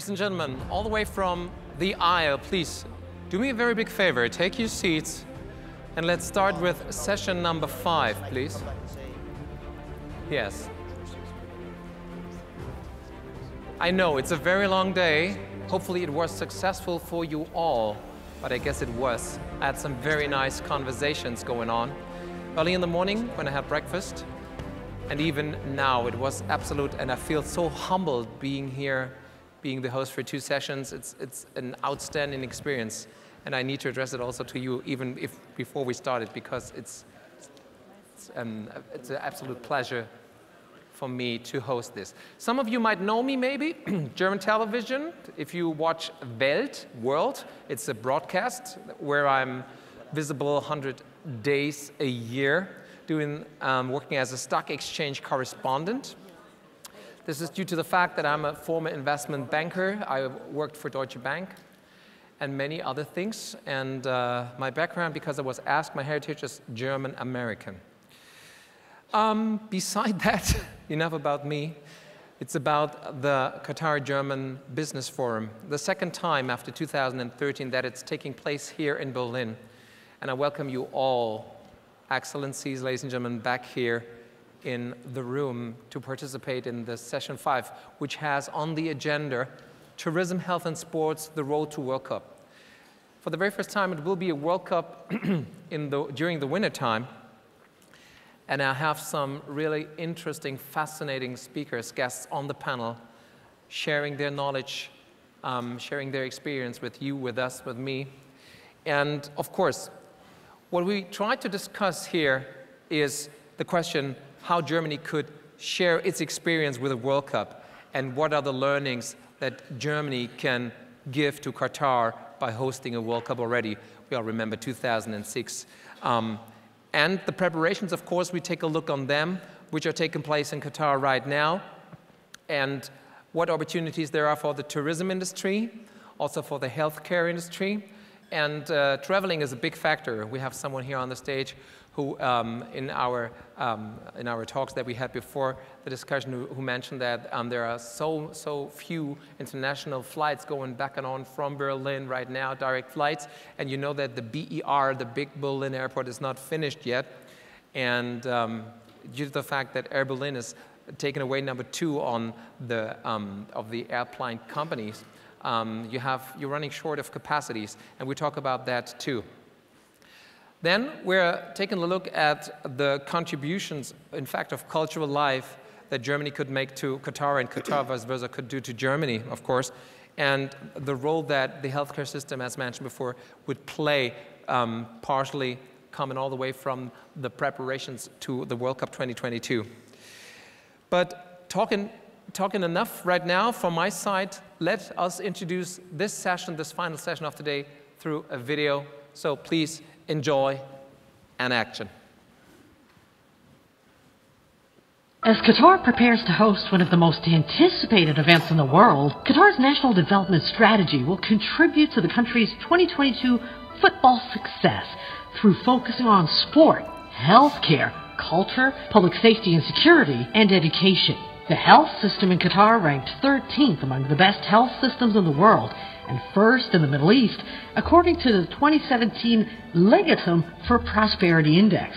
Ladies and gentlemen, all the way from the aisle, please do me a very big favor. Take your seats and let's start with session number five, please. Yes. I know it's a very long day. Hopefully, it was successful for you all, but I guess it was. I had some very nice conversations going on early in the morning when I had breakfast, and even now it was absolute. And I feel so humbled being here, being the host for two sessions. It's, it's an outstanding experience and I need to address it also to you, even if before we started, because it's it's, um, it's an absolute pleasure for me to host this. Some of you might know me, maybe German television. If you watch Welt, World, it's a broadcast where I'm visible 100 days a year, doing um, working as a stock exchange correspondent. This is due to the fact that I'm a former investment banker. I worked for Deutsche Bank and many other things. And uh, my background, because I was asked, my heritage is German American. Um, beside that, enough about me. It's about the Qatar German Business Forum, the second time after 2013 that it's taking place here in Berlin. And I welcome you all, excellencies, ladies and gentlemen, back here in the room to participate in the session five, which has on the agenda tourism, health and sports, the road to World Cup. For the very first time, it will be a World Cup in the, during the winter time. And I have some really interesting, fascinating speakers, guests on the panel, sharing their knowledge, um, sharing their experience with you, with us, with me. And of course, what we try to discuss here is the question how Germany could share its experience with the World Cup and what are the learnings that Germany can give to Qatar by hosting a World Cup already. We all remember 2006. Um, and the preparations, of course, we take a look on them, which are taking place in Qatar right now, and what opportunities there are for the tourism industry, also for the healthcare industry. And uh, traveling is a big factor. We have someone here on the stage who, um, in, our, um, in our talks that we had before the discussion, who, who mentioned that um, there are so, so few international flights going back and on from Berlin right now, direct flights. And you know that the BER, the Big Berlin Airport, is not finished yet. And um, due to the fact that Air Berlin is taken away number two on the, um, of the airplane companies, um, you have, you're running short of capacities. And we talk about that too. Then we're taking a look at the contributions, in fact, of cultural life that Germany could make to Qatar and Qatar vice versa could do to Germany, of course, and the role that the healthcare system, as mentioned before, would play um, partially coming all the way from the preparations to the World Cup 2022. But talking, talking enough right now from my side, let us introduce this session, this final session of today, through a video. So please enjoy, and action. As Qatar prepares to host one of the most anticipated events in the world, Qatar's national development strategy will contribute to the country's 2022 football success through focusing on sport, healthcare, culture, public safety and security, and education. The health system in Qatar ranked 13th among the best health systems in the world and first in the Middle East, according to the 2017 Legatum for Prosperity Index.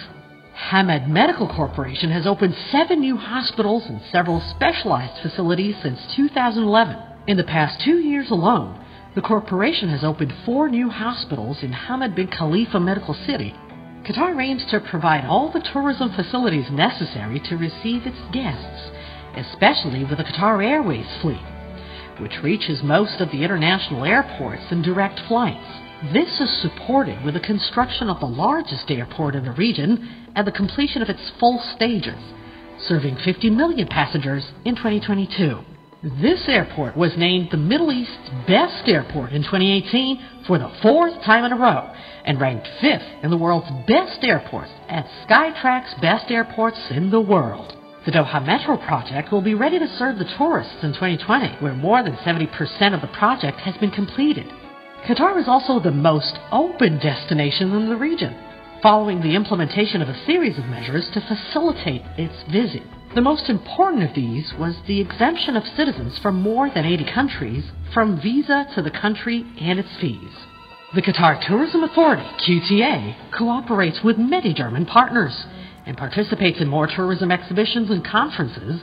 Hamad Medical Corporation has opened seven new hospitals and several specialized facilities since 2011. In the past two years alone, the corporation has opened four new hospitals in Hamad bin Khalifa Medical City. Qatar aims to provide all the tourism facilities necessary to receive its guests, especially with the Qatar Airways fleet which reaches most of the international airports and direct flights. This is supported with the construction of the largest airport in the region and the completion of its full stages, serving 50 million passengers in 2022. This airport was named the Middle East's best airport in 2018 for the fourth time in a row and ranked fifth in the world's best airports at Skytrax Best Airports in the World. The Doha Metro project will be ready to serve the tourists in 2020, where more than 70% of the project has been completed. Qatar is also the most open destination in the region, following the implementation of a series of measures to facilitate its visit. The most important of these was the exemption of citizens from more than 80 countries from visa to the country and its fees. The Qatar Tourism Authority, QTA, cooperates with many German partners and participates in more tourism exhibitions and conferences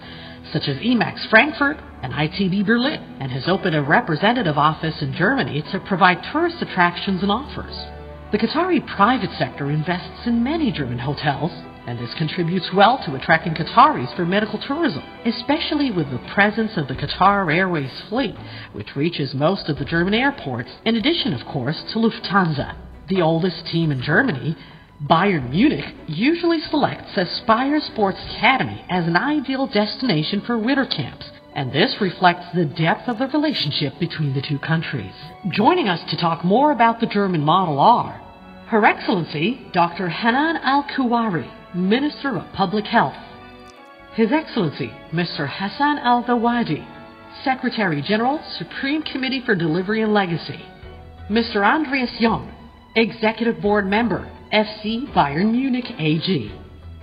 such as IMEX Frankfurt and ITB Berlin, and has opened a representative office in Germany to provide tourist attractions and offers. The Qatari private sector invests in many German hotels, and this contributes well to attracting Qataris for medical tourism, especially with the presence of the Qatar Airways fleet, which reaches most of the German airports, in addition, of course, to Lufthansa. The oldest team in Germany, Bayern Munich usually selects Aspire Sports Academy as an ideal destination for winter camps, and this reflects the depth of the relationship between the two countries. Joining us to talk more about the German model are Her Excellency Dr. Hanan Al Kuwari, Minister of Public Health, His Excellency Mr. Hassan Al Thawadi, Secretary General, Supreme Committee for Delivery and Legacy, Mr. Andreas Jung, Executive Board Member, FC Bayern Munich AG.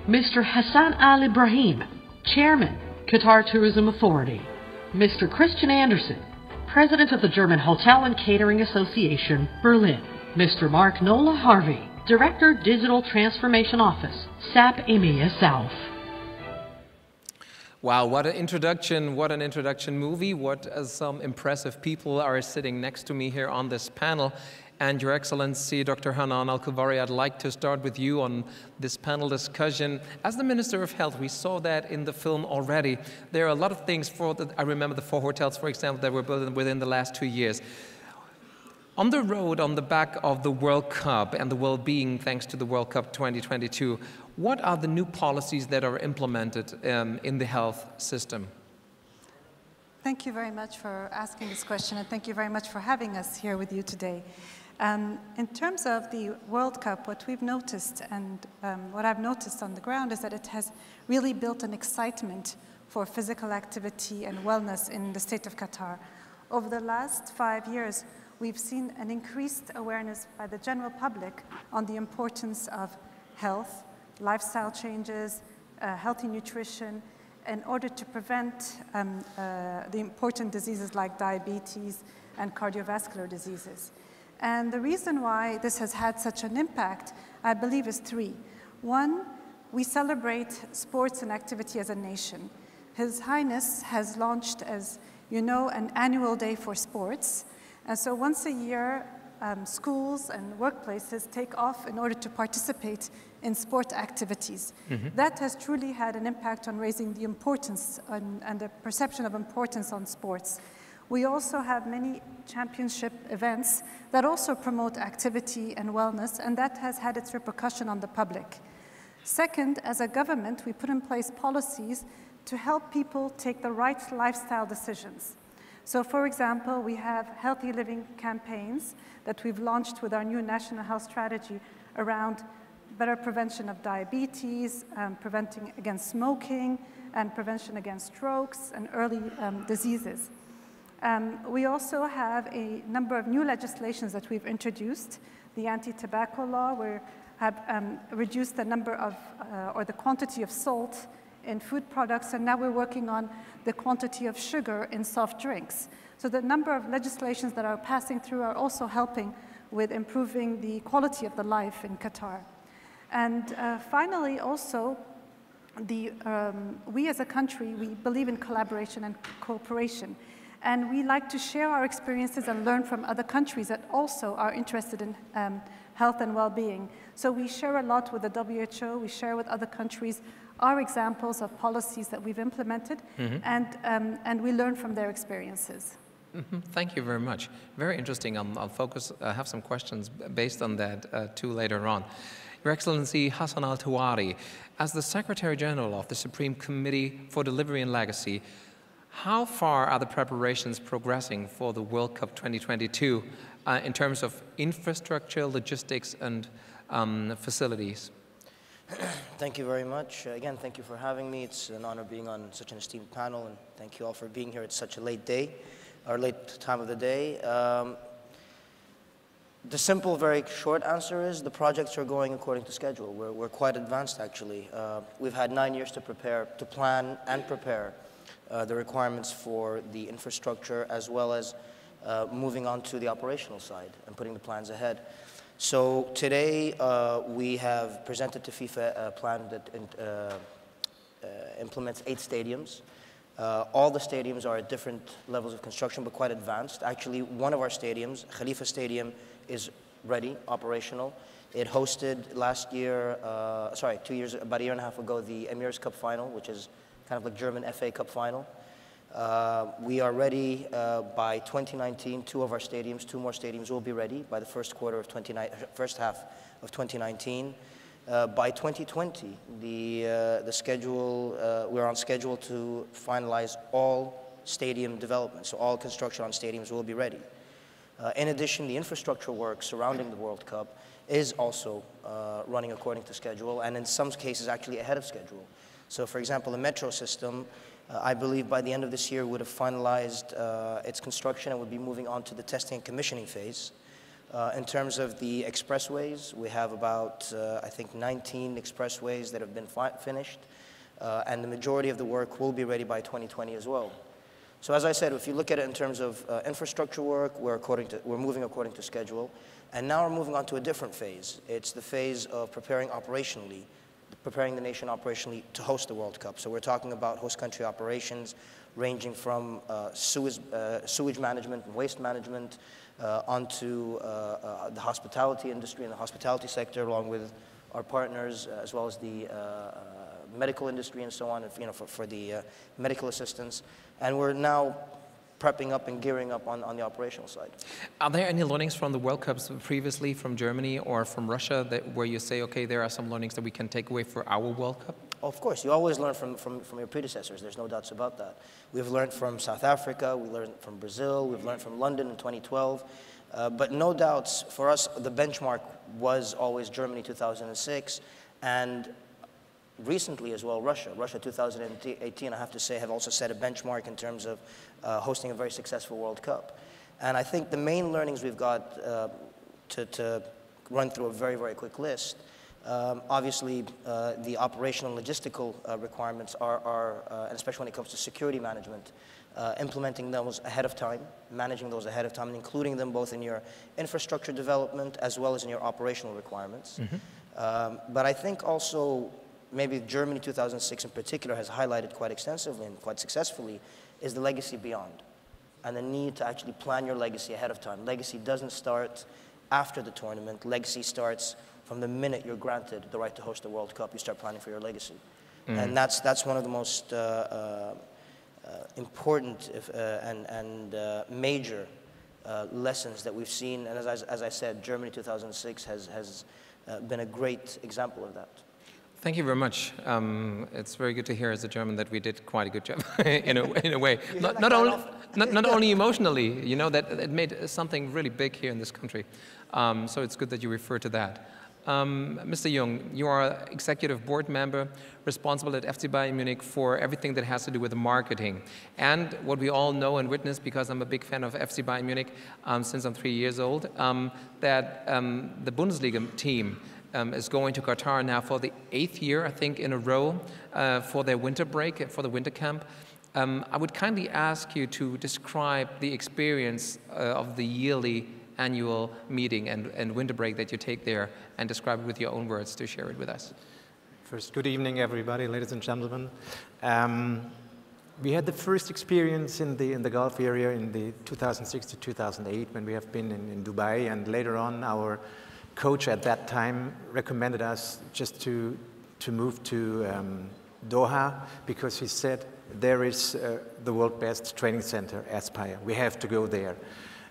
Mr. Hassan Al Ibrahim, Chairman, Qatar Tourism Authority. Mr. Christian Andresen, President of the German Hotel and Catering Association, Berlin. Mr. Mark Nola Harvey, Director Digital Transformation Office, SAP EMEA South. Wow, what an introduction, what an introduction movie. What uh, some impressive people are sitting next to me here on this panel. And Your Excellency, Dr. Hanan Al Kuwari, I'd like to start with you on this panel discussion. As the Minister of Health, we saw that in the film already. There are a lot of things for the, I remember the four hotels, for example, that were built within the last two years. On the road, on the back of the World Cup and the well being thanks to the World Cup 2022, what are the new policies that are implemented um, in the health system? Thank you very much for asking this question, and thank you very much for having us here with you today. Um, in terms of the World Cup, what we've noticed and um, what I've noticed on the ground is that it has really built an excitement for physical activity and wellness in the state of Qatar. Over the last five years, we've seen an increased awareness by the general public on the importance of health, lifestyle changes, uh, healthy nutrition, in order to prevent um, uh, the important diseases like diabetes and cardiovascular diseases. And the reason why this has had such an impact, I believe, is three. One, we celebrate sports and activity as a nation. His Highness has launched, as you know, an annual day for sports. And so once a year, um, schools and workplaces take off in order to participate in sport activities. Mm-hmm. That has truly had an impact on raising the importance and the perception of importance on sports. We also have many championship events that also promote activity and wellness, and that has had its repercussion on the public. Second, as a government, we put in place policies to help people take the right lifestyle decisions. So, for example, we have healthy living campaigns that we've launched with our new national health strategy around better prevention of diabetes, um, preventing against smoking, and prevention against strokes and early um, diseases. Um, we also have a number of new legislations that we've introduced. The anti-tobacco law, we have um, reduced the number of, uh, or the quantity of salt in food products, and now we're working on the quantity of sugar in soft drinks. So the number of legislations that are passing through are also helping with improving the quality of the life in Qatar. And uh, finally, also, the, um, we as a country, we believe in collaboration and cooperation. And we like to share our experiences and learn from other countries that also are interested in um, health and well-being. So we share a lot with the WHO, we share with other countries our examples of policies that we've implemented, mm -hmm. and, um, and we learn from their experiences. Mm -hmm. Thank you very much. Very interesting. I'll, I'll focus, I uh, have some questions based on that uh, too later on. Your Excellency Hassan Al Thawadi, as the Secretary General of the Supreme Committee for Delivery and Legacy, how far are the preparations progressing for the World Cup 2022 uh, in terms of infrastructure, logistics, and um, facilities? Thank you very much. Uh, again, thank you for having me. It's an honor being on such an esteemed panel, and thank you all for being here at such a late day, or late time of the day. Um, The simple, very short answer is the projects are going according to schedule. We're, we're quite advanced, actually. Uh, we've had nine years to prepare, to plan and prepare uh, the requirements for the infrastructure as well as uh, moving on to the operational side and putting the plans ahead. So today uh, we have presented to FIFA a plan that uh, uh, implements eight stadiums. All the stadiums are at different levels of construction, but quite advanced. Actually, one of our stadiums, Khalifa Stadium, is ready, operational. It hosted last year, sorry, two years, about a year and a half ago, the Emirs Cup final, which is kind of like German FA Cup final. Uh, we are ready uh, by 2019. Two of our stadiums, two more stadiums will be ready by the first quarter of 29, first half of 2019. Uh, by 2020, the, uh, the schedule, uh, we're on schedule to finalize all stadium development. So all construction on stadiums will be ready. Uh, in addition, the infrastructure work surrounding the World Cup is also uh, running according to schedule and in some cases actually ahead of schedule. So for example, the metro system, uh, I believe by the end of this year would have finalized uh, its construction and would be moving on to the testing and commissioning phase. Uh, in terms of the expressways, we have about, uh, I think, 19 expressways that have been finished, and the majority of the work will be ready by 2020 as well. So as I said, if you look at it in terms of uh, infrastructure work, we're, according to, we're moving according to schedule. And now we're moving on to a different phase. It's the phase of preparing operationally, preparing the nation operationally to host the World Cup. So we're talking about host country operations ranging from uh, sewage, uh, sewage management and waste management uh, onto uh, uh, the hospitality industry and the hospitality sector along with our partners as well as the medical industry and so on, you know, for, for the medical assistance. And we're now prepping up and gearing up on, on the operational side. Are there any learnings from the World Cups previously from Germany or from Russia that, where you say, okay, there are some learnings that we can take away for our World Cup? Of course, you always learn from, from, from your predecessors. There's no doubts about that. We've learned from South Africa, we learned from Brazil, we've learned from London in 2012. Uh, but no doubts, for us, the benchmark was always Germany 2006. And recently as well, Russia. Russia 2018, I have to say, have also set a benchmark in terms of uh, hosting a very successful World Cup. And I think the main learnings we've got uh, to, to, run through a very, very quick list. Um, obviously, uh, the operational and logistical uh, requirements are, are uh, and especially when it comes to security management, uh, implementing those ahead of time, managing those ahead of time, and including them both in your infrastructure development as well as in your operational requirements. Mm -hmm. um, but I think also maybe Germany 2006 in particular has highlighted quite extensively and quite successfully is the legacy beyond and the need to actually plan your legacy ahead of time. Legacy doesn't start after the tournament. Legacy starts from the minute you're granted the right to host the World Cup. You start planning for your legacy. Mm. And that's, that's one of the most uh, uh, uh important if, uh, and, and uh, major uh, lessons that we've seen. And as, as I said, Germany 2006 has, has been a great example of that. Thank you very much. Um, it's very good to hear as a German that we did quite a good job in, a, in a way. Not, not, only, not, not only emotionally, you know, that it made something really big here in this country. Um, so it's good that you refer to that. Um, Mr. Jung, you are executive board member responsible at FC Bayern Munich for everything that has to do with marketing. And what we all know and witness, because I'm a big fan of FC Bayern Munich um, since I'm three years old, um, that um, the Bundesliga team um, is going to Qatar now for the eighth year, I think, in a row uh, for their winter break, for the winter camp. Um, I would kindly ask you to describe the experience uh, of the yearly annual meeting and, and winter break that you take there and describe it with your own words to share it with us. First, good evening, everybody, ladies and gentlemen. Um, we had the first experience in the, in the Gulf area in the 2006 to 2008 when we have been in, in Dubai, and later on our coach at that time recommended us just to, to move to um, Doha because he said there is uh, the world best training center, Aspire. We have to go there.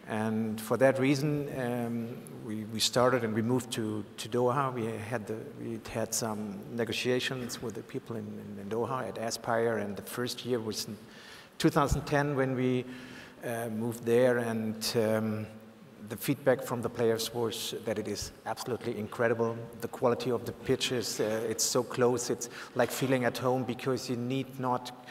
And for that reason, um, we, we started and we moved to, to Doha. We had, the, we had some negotiations with the people in, in, Doha at Aspire, and the first year was in 2010 when we uh, moved there. And um, the feedback from the players was that it is absolutely incredible. The quality of the pitches, uh, it's so close, it's like feeling at home because you need not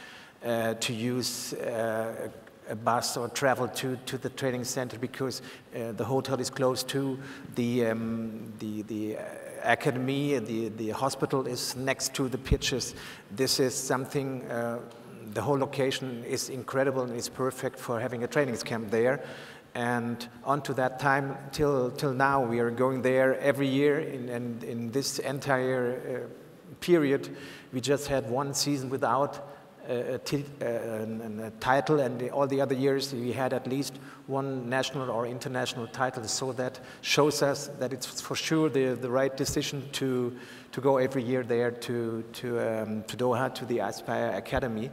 uh, to use uh, a bus or travel to, to the training center because uh, the hotel is close to the, um, the, the uh, academy, the, the hospital is next to the pitches. This is something, uh, the whole location is incredible and is perfect for having a training camp there. And onto that time, till, till now, we are going there every year. In, and in this entire uh, period, we just had one season without a, a, title, and the, all the other years we had at least one national or international title. So that shows us that it's for sure the, the right decision to, to go every year there to, to, um, to Doha, to the Aspire Academy.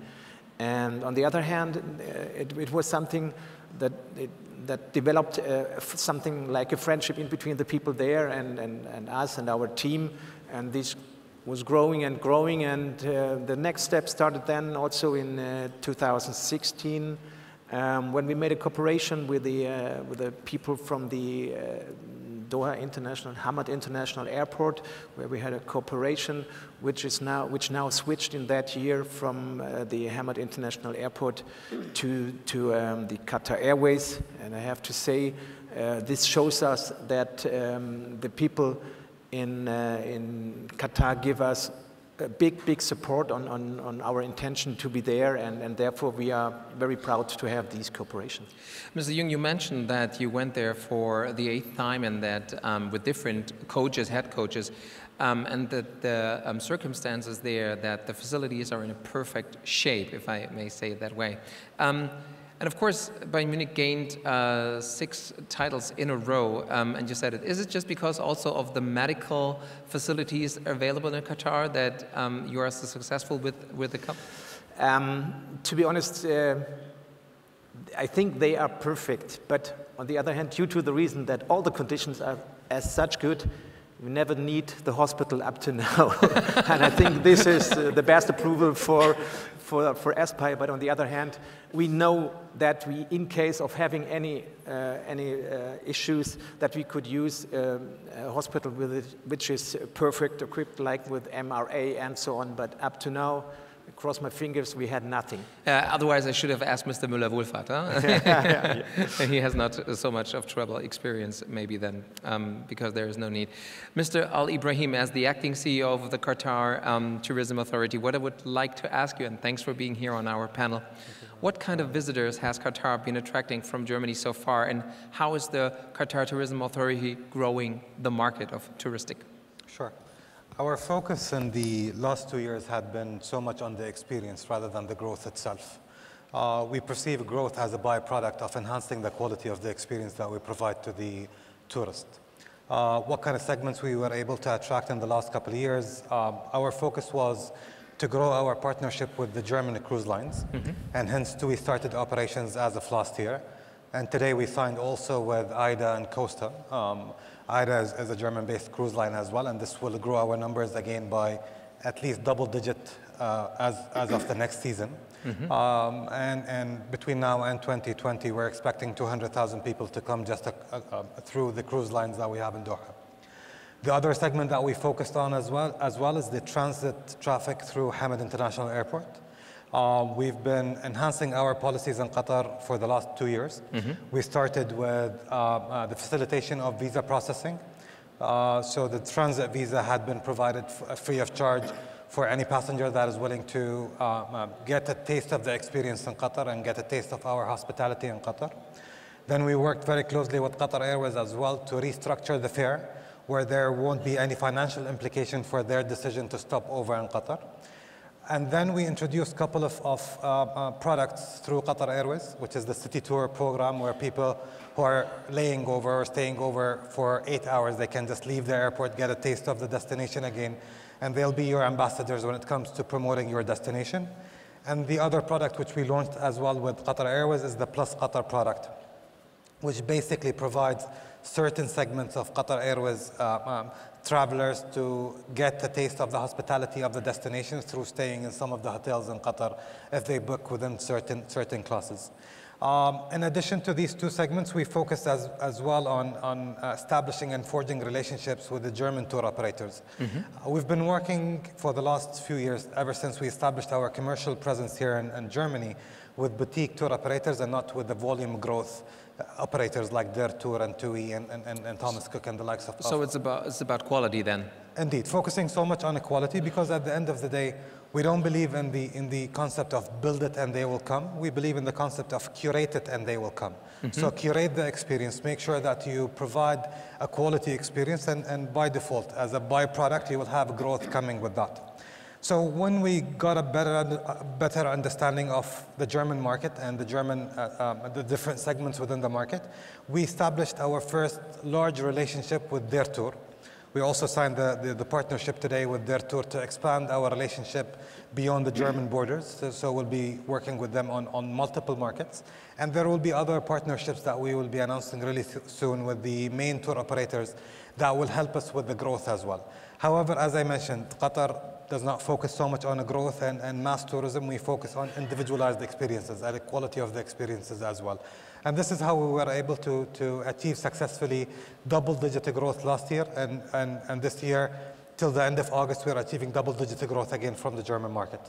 And on the other hand, uh, it, it was something that, it, that developed uh, something like a friendship in between the people there and, and, and us and our team. And this was growing and growing. And uh, the next step started then also in uh, 2016 um, when we made a cooperation with the, uh, with the people from the uh, Doha International, Hamad International Airport, where we had a cooperation which, is now, which now switched in that year from uh, the Hamad International Airport to, to um, the Qatar Airways. And I have to say, uh, this shows us that um, the people in, uh, in Qatar give us big, big support on, on, on our intention to be there, and, and therefore we are very proud to have these cooperations. Mr. Jung, you mentioned that you went there for the eighth time and that um, with different coaches, head coaches, um, and that the um, circumstances there, that the facilities are in a perfect shape, if I may say it that way. And of course, Bayern Munich gained uh, six titles in a row, um, and you said it. Is it just because also of the medical facilities available in Qatar that um, you are so successful with, with the cup? Um, to be honest, uh, I think they are perfect. But on the other hand, due to the reason that all the conditions are as such good, we never need the hospital up to now. and I think this is uh, the best approval for, for, for Aspire. But on the other hand, we know that we, in case of having any, uh, any uh, issues, that we could use um, a hospital with it, which is perfect equipped, like with MRA and so on. But up to now, cross my fingers, we had nothing. Uh, otherwise, I should have asked Mr. Müller-Wohlfahrt. Huh? he has not so much of trouble experience, maybe then, um, because there is no need. Mr. Al Ibrahim, as the acting CEO of the Qatar um, Tourism Authority, what I would like to ask you, and thanks for being here on our panel. What kind of visitors has Qatar been attracting from Germany so far, and how is the Qatar Tourism Authority growing the market of touristic? Sure. Our focus in the last two years had been so much on the experience rather than the growth itself. Uh, we perceive growth as a byproduct of enhancing the quality of the experience that we provide to the tourist. Uh, what kind of segments we were able to attract in the last couple of years? Uh, our focus was to grow our partnership with the German cruise lines. Mm -hmm. And hence we started operations as of last year. And today we signed also with AIDA and Costa. Um, AIDA is, is a German-based cruise line as well, and this will grow our numbers again by at least double digit uh, as, as of the next season. Mm -hmm. um, and, and between now and 2020, we're expecting 200,000 people to come just a, a, a, through the cruise lines that we have in Doha. The other segment that we focused on as well, as well is the transit traffic through Hamad International Airport. Um, we've been enhancing our policies in Qatar for the last two years. Mm -hmm. We started with uh, uh, the facilitation of visa processing. Uh, so the transit visa had been provided uh, free of charge for any passenger that is willing to uh, uh, get a taste of the experience in Qatar and get a taste of our hospitality in Qatar. Then we worked very closely with Qatar Airways as well to restructure the fare where there won't be any financial implication for their decision to stop over in Qatar. And then we introduced a couple of, of uh, uh, products through Qatar Airways, which is the city tour program where people who are laying over or staying over for eight hours, they can just leave the airport, get a taste of the destination again, and they'll be your ambassadors when it comes to promoting your destination. And the other product which we launched as well with Qatar Airways is the Plus Qatar product, which basically provides certain segments of Qatar Airways uh, um, travelers to get a taste of the hospitality of the destinations through staying in some of the hotels in Qatar if they book within certain, certain classes. Um, in addition to these two segments, we focused as, as well on, on uh, establishing and forging relationships with the German tour operators. Mm-hmm. Uh, we've been working for the last few years, ever since we established our commercial presence here in, in Germany, with boutique tour operators and not with the volume growth operators like DERTOUR and TUI and, and, and, Thomas Cook and the likes of. So it's about, it's about quality then? Indeed, focusing so much on equality because at the end of the day, we don't believe in the, in the concept of build it and they will come. We believe in the concept of curate it and they will come. Mm -hmm. So curate the experience, make sure that you provide a quality experience and, and by default, as a byproduct, you will have growth coming with that. So when we got a better, a better understanding of the German market and the German, uh, um, the different segments within the market, we established our first large relationship with DERTOUR. We also signed the, the, the, partnership today with DERTOUR to expand our relationship beyond the German borders. So, so, we'll be working with them on, on multiple markets. And there will be other partnerships that we will be announcing really soon with the main tour operators that will help us with the growth as well. However, as I mentioned, Qatar does not focus so much on growth and, and mass tourism. We focus on individualized experiences and the quality of the experiences as well. And this is how we were able to, to achieve successfully double-digit growth last year, and, and, and this year, till the end of August, we're achieving double-digit growth again from the German market.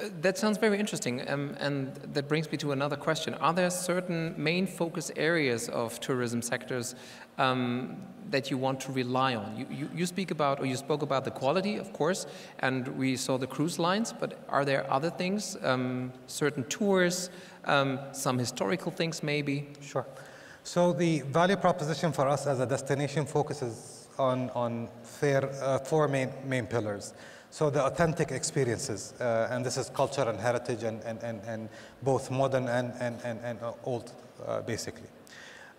Uh, that sounds very interesting, um, and that brings me to another question. Are there certain main focus areas of tourism sectors um, that you want to rely on? You, you, you, speak about, or you spoke about the quality, of course, and we saw the cruise lines, but are there other things, um, certain tours, um, some historical things maybe? Sure. So the value proposition for us as a destination focuses on, on fair, uh, four main, main pillars. So the authentic experiences, uh, and this is culture and heritage and, and, and, and both modern and, and, and, and old, uh, basically.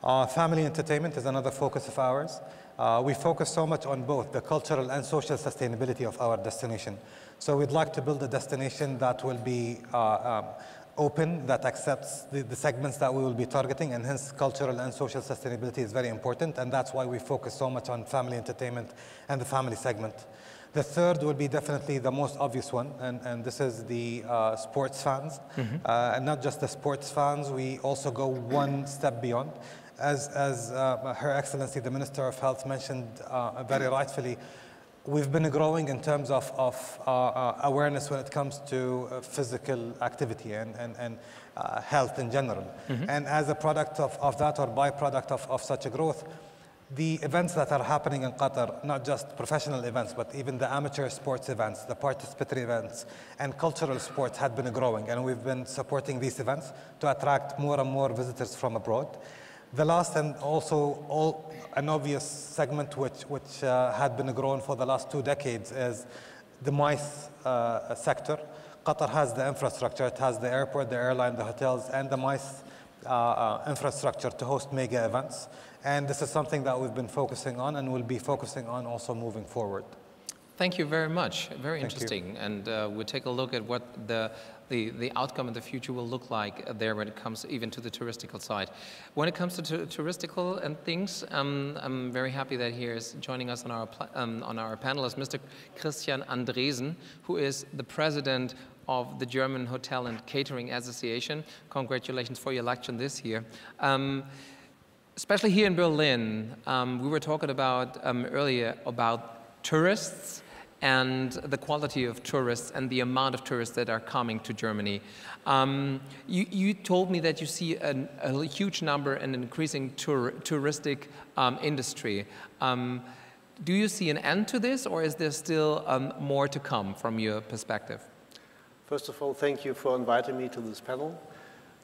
Uh, family entertainment is another focus of ours. Uh, we focus so much on both the cultural and social sustainability of our destination. So we'd like to build a destination that will be uh, um, open, that accepts the, the, segments that we will be targeting, and hence cultural and social sustainability is very important, and that's why we focus so much on family entertainment and the family segment. The third will be definitely the most obvious one, and, and this is the uh, sports fans. Mm -hmm. uh, and not just the sports fans, we also go one step beyond. As, as uh, Her Excellency, the Minister of Health mentioned uh, very rightfully, we've been growing in terms of, of uh, uh, awareness when it comes to uh, physical activity and, and, and uh, health in general. Mm -hmm. And as a product of, of that or byproduct of, of such a growth, the events that are happening in Qatar, not just professional events, but even the amateur sports events, the participatory events, and cultural sports had been growing. And we've been supporting these events to attract more and more visitors from abroad. The last and also all, an obvious segment which, which uh, had been grown for the last two decades is the MICE uh, sector. Qatar has the infrastructure, it has the airport, the airline, the hotels, and the MICE uh, uh, infrastructure to host mega events. And this is something that we've been focusing on and will be focusing on also moving forward. Thank you very much. Very Thank interesting. You. And uh, we'll take a look at what the, the, the outcome in the future will look like there when it comes even to the touristical side. When it comes to touristical and things, um, I'm very happy that here is joining us on our, um, on our panel is Mr. Christian Andresen, who is the president of the German Hotel and Catering Association. Congratulations for your election this year. Um, especially here in Berlin, um, we were talking about um, earlier about tourists and the quality of tourists and the amount of tourists that are coming to Germany. Um, you, you, told me that you see an, a huge number and increasing tour, touristic um, industry. Um, do you see an end to this, or is there still um, more to come from your perspective? First of all, thank you for inviting me to this panel.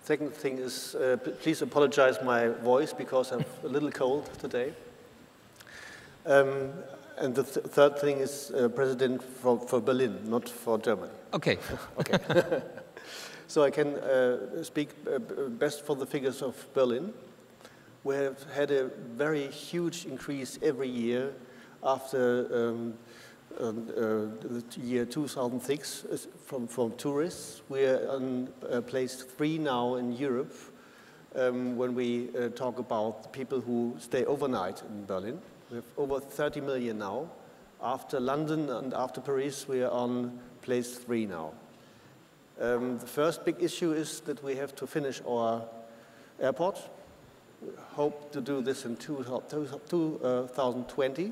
Second thing is, uh, please apologize my voice because I'm a little cold today. Um, and the th third thing is uh, president for, for Berlin, not for Germany. Okay. okay. so I can uh, speak uh, best for the figures of Berlin. We have had a very huge increase every year after um, um, uh, the year 2006 from, from tourists. We are on uh, place three now in Europe um, when we uh, talk about people who stay overnight in Berlin. We have over 30 million now. After London and after Paris, we are on place three now. Um, the first big issue is that we have to finish our airport. We hope to do this in 2020.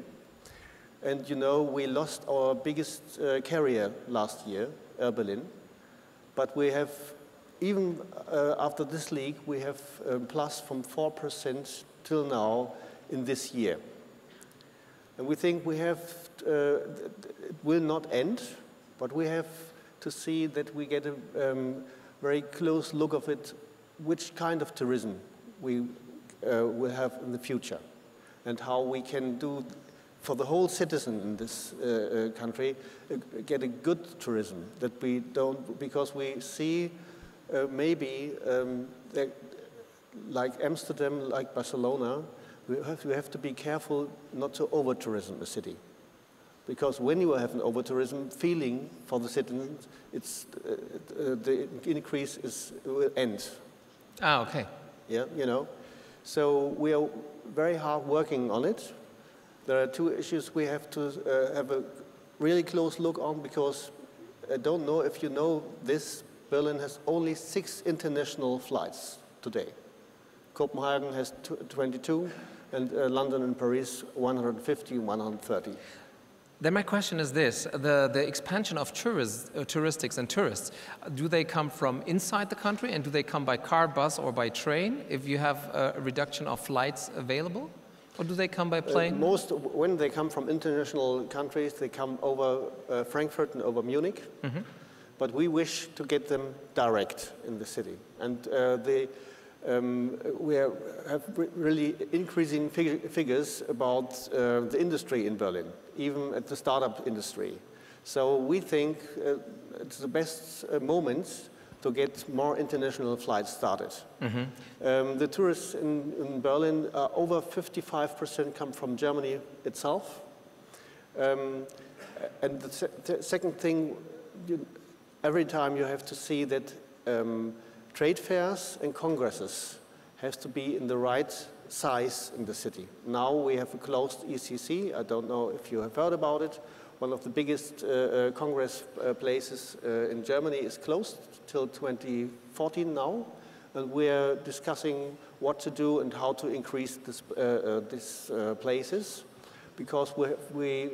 And you know, we lost our biggest uh, carrier last year, Air Berlin. But we have, even uh, after this leak, we have um, plus from 4% till now in this year. And we think we have, uh, it will not end, but we have to see that we get a um, very close look of it, which kind of tourism we uh, will have in the future, and how we can do for the whole citizen in this uh, uh, country, uh, get a good tourism that we don't, because we see uh, maybe um, like Amsterdam, like Barcelona, we have, we have to be careful not to over tourism a city. Because when you have an over tourism feeling for the citizens, it's, uh, uh, the increase is, will end. Ah, okay. Yeah, you know. So we are very hard working on it. There are two issues we have to uh, have a really close look on because I don't know if you know this, Berlin has only six international flights today. Copenhagen has 22, and uh, London and Paris 150, 130. Then my question is this, the, the expansion of tourists, uh, touristics and tourists, do they come from inside the country and do they come by car, bus or by train if you have a reduction of flights available? Or do they come by plane? Uh, most, when they come from international countries, they come over uh, Frankfurt and over Munich. Mm -hmm. But we wish to get them direct in the city. And uh, they, um, we have really increasing fig figures about uh, the industry in Berlin, even at the startup industry. So we think uh, it's the best uh, moment to get more international flights started. Mm -hmm. um, the tourists in, in Berlin, uh, over 55% come from Germany itself. Um, and the, se the, second thing, you, every time you have to see that um, trade fairs and congresses have to be in the right size in the city. Now we have a closed ICC. I don't know if you have heard about it. One of the biggest uh, uh, congress uh, places uh, in Germany is closed till 2014 now. And we're discussing what to do and how to increase this, uh, uh, these places because we, we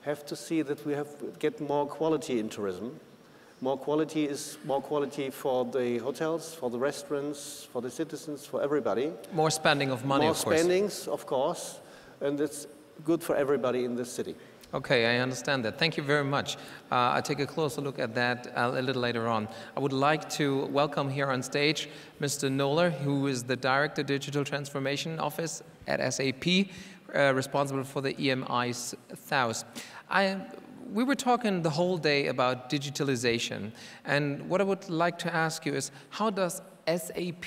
have to see that we have get more quality in tourism more quality is more quality for the hotels, for the restaurants, for the citizens, for everybody. More spending of money, more of course. spendings, of course, and it's good for everybody in this city. Okay, I understand that. Thank you very much. Uh, I'll take a closer look at that uh, a little later on. I would like to welcome here on stage Mr. Noller, who is the Director Digital Transformation Office at SAP, uh, responsible for the EMI's South. I we were talking the whole day about digitalization, and what I would like to ask you is how does SAP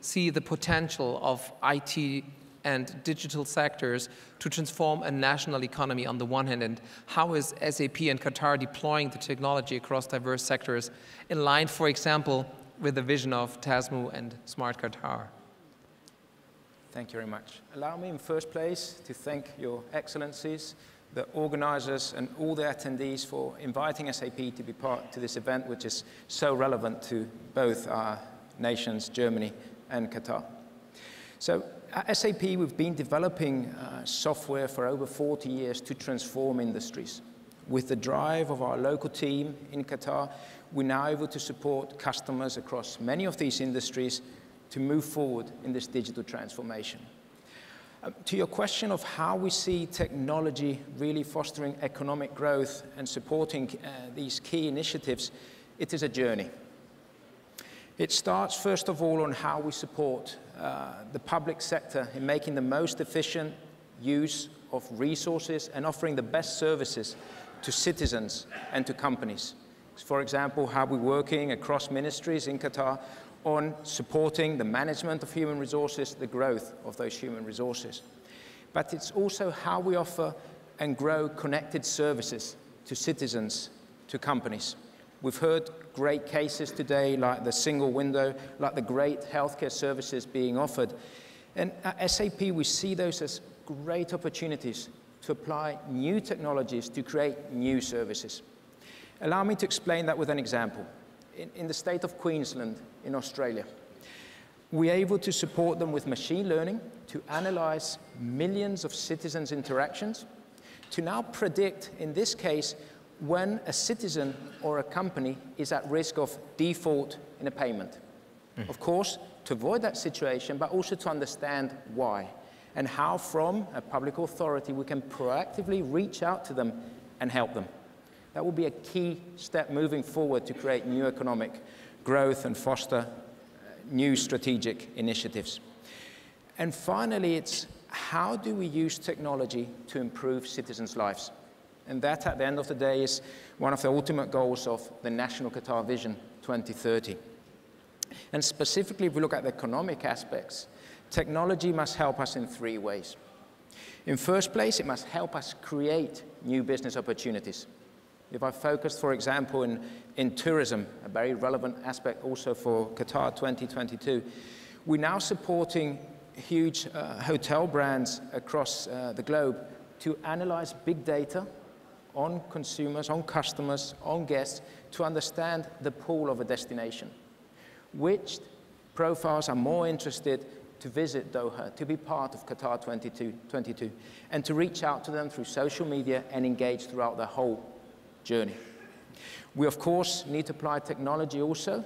see the potential of IT and digital sectors to transform a national economy on the one hand, and how is SAP and Qatar deploying the technology across diverse sectors in line, for example, with the vision of TASMU and Smart Qatar? Thank you very much. Allow me in first place to thank your excellencies the organizers and all the attendees for inviting SAP to be part to this event, which is so relevant to both our nations, Germany and Qatar. So at SAP, we've been developing uh, software for over 40 years to transform industries. With the drive of our local team in Qatar, we're now able to support customers across many of these industries to move forward in this digital transformation. Um, to your question of how we see technology really fostering economic growth and supporting uh, these key initiatives, it is a journey. It starts, first of all, on how we support uh, the public sector in making the most efficient use of resources and offering the best services to citizens and to companies. For example, how we're working across ministries in Qatar on supporting the management of human resources, the growth of those human resources. But it's also how we offer and grow connected services to citizens, to companies. We've heard great cases today, like the single window, like the great healthcare services being offered. And at SAP, we see those as great opportunities to apply new technologies to create new services. Allow me to explain that with an example in, in the state of Queensland in Australia. We're able to support them with machine learning to analyze millions of citizens' interactions, to now predict, in this case, when a citizen or a company is at risk of default in a payment. Mm. Of course, to avoid that situation, but also to understand why and how from a public authority we can proactively reach out to them and help them. That will be a key step moving forward to create new economic growth and foster uh, new strategic initiatives. And finally, it's how do we use technology to improve citizens' lives? And that, at the end of the day, is one of the ultimate goals of the National Qatar Vision 2030. And specifically, if we look at the economic aspects, technology must help us in three ways. In first place, it must help us create new business opportunities. If I focus, for example, in, in tourism, a very relevant aspect also for Qatar 2022, we're now supporting huge uh, hotel brands across uh, the globe to analyze big data on consumers, on customers, on guests to understand the pool of a destination. Which profiles are more interested to visit Doha, to be part of Qatar 2022, and to reach out to them through social media and engage throughout the whole journey. We, of course, need to apply technology also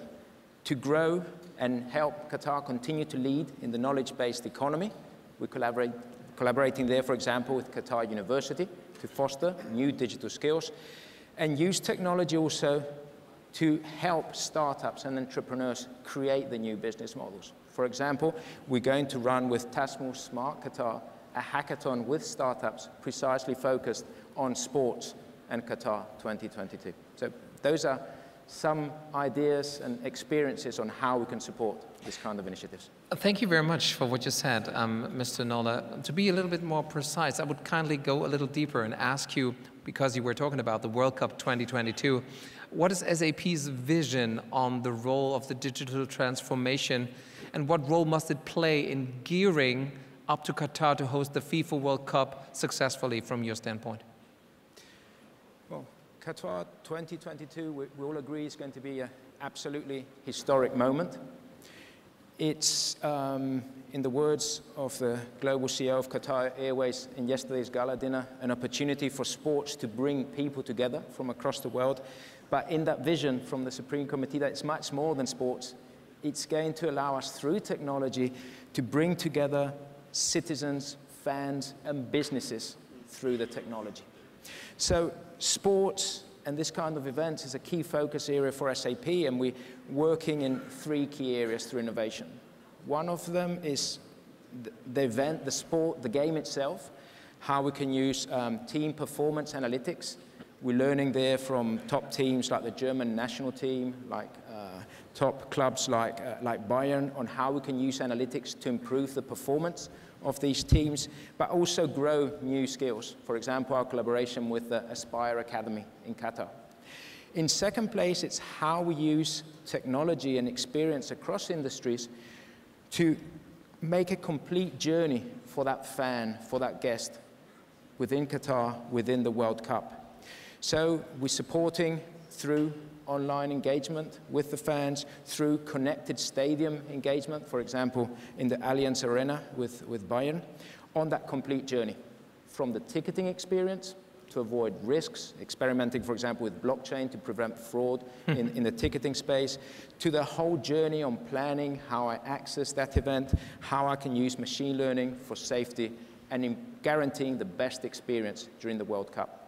to grow and help Qatar continue to lead in the knowledge-based economy. We're collaborate, collaborating there, for example, with Qatar University to foster new digital skills and use technology also to help startups and entrepreneurs create the new business models. For example, we're going to run with TASMU Smart Qatar a hackathon with startups precisely focused on sports and Qatar 2022. So those are some ideas and experiences on how we can support this kind of initiatives. Thank you very much for what you said, um, Mr. Nola. To be a little bit more precise, I would kindly go a little deeper and ask you, because you were talking about the World Cup 2022, what is SAP's vision on the role of the digital transformation and what role must it play in gearing up to Qatar to host the FIFA World Cup successfully from your standpoint? Qatar 2022, we, we all agree, is going to be an absolutely historic moment. It's, um, in the words of the global CEO of Qatar Airways in yesterday's gala dinner, an opportunity for sports to bring people together from across the world. But in that vision from the Supreme Committee, that it's much more than sports. It's going to allow us, through technology, to bring together citizens, fans, and businesses through the technology. So sports and this kind of events is a key focus area for SAP, and we're working in three key areas through innovation. One of them is the event, the sport, the game itself, how we can use um, team performance analytics. We're learning there from top teams like the German national team, like uh, top clubs like, uh, like Bayern, on how we can use analytics to improve the performance of these teams, but also grow new skills. For example, our collaboration with the Aspire Academy in Qatar. In second place, it's how we use technology and experience across industries to make a complete journey for that fan, for that guest within Qatar, within the World Cup. So we're supporting through online engagement with the fans through connected stadium engagement, for example, in the Allianz Arena with, with Bayern, on that complete journey. From the ticketing experience to avoid risks, experimenting, for example, with blockchain to prevent fraud hmm. in, in the ticketing space, to the whole journey on planning how I access that event, how I can use machine learning for safety, and in guaranteeing the best experience during the World Cup.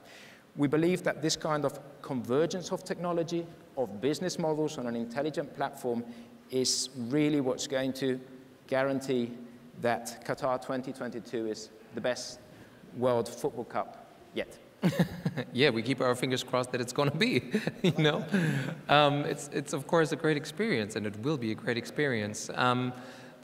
We believe that this kind of convergence of technology, of business models on an intelligent platform is really what's going to guarantee that Qatar 2022 is the best World Football Cup yet. yeah, we keep our fingers crossed that it's going to be. you know, um, it's it's of course a great experience, and it will be a great experience. Um,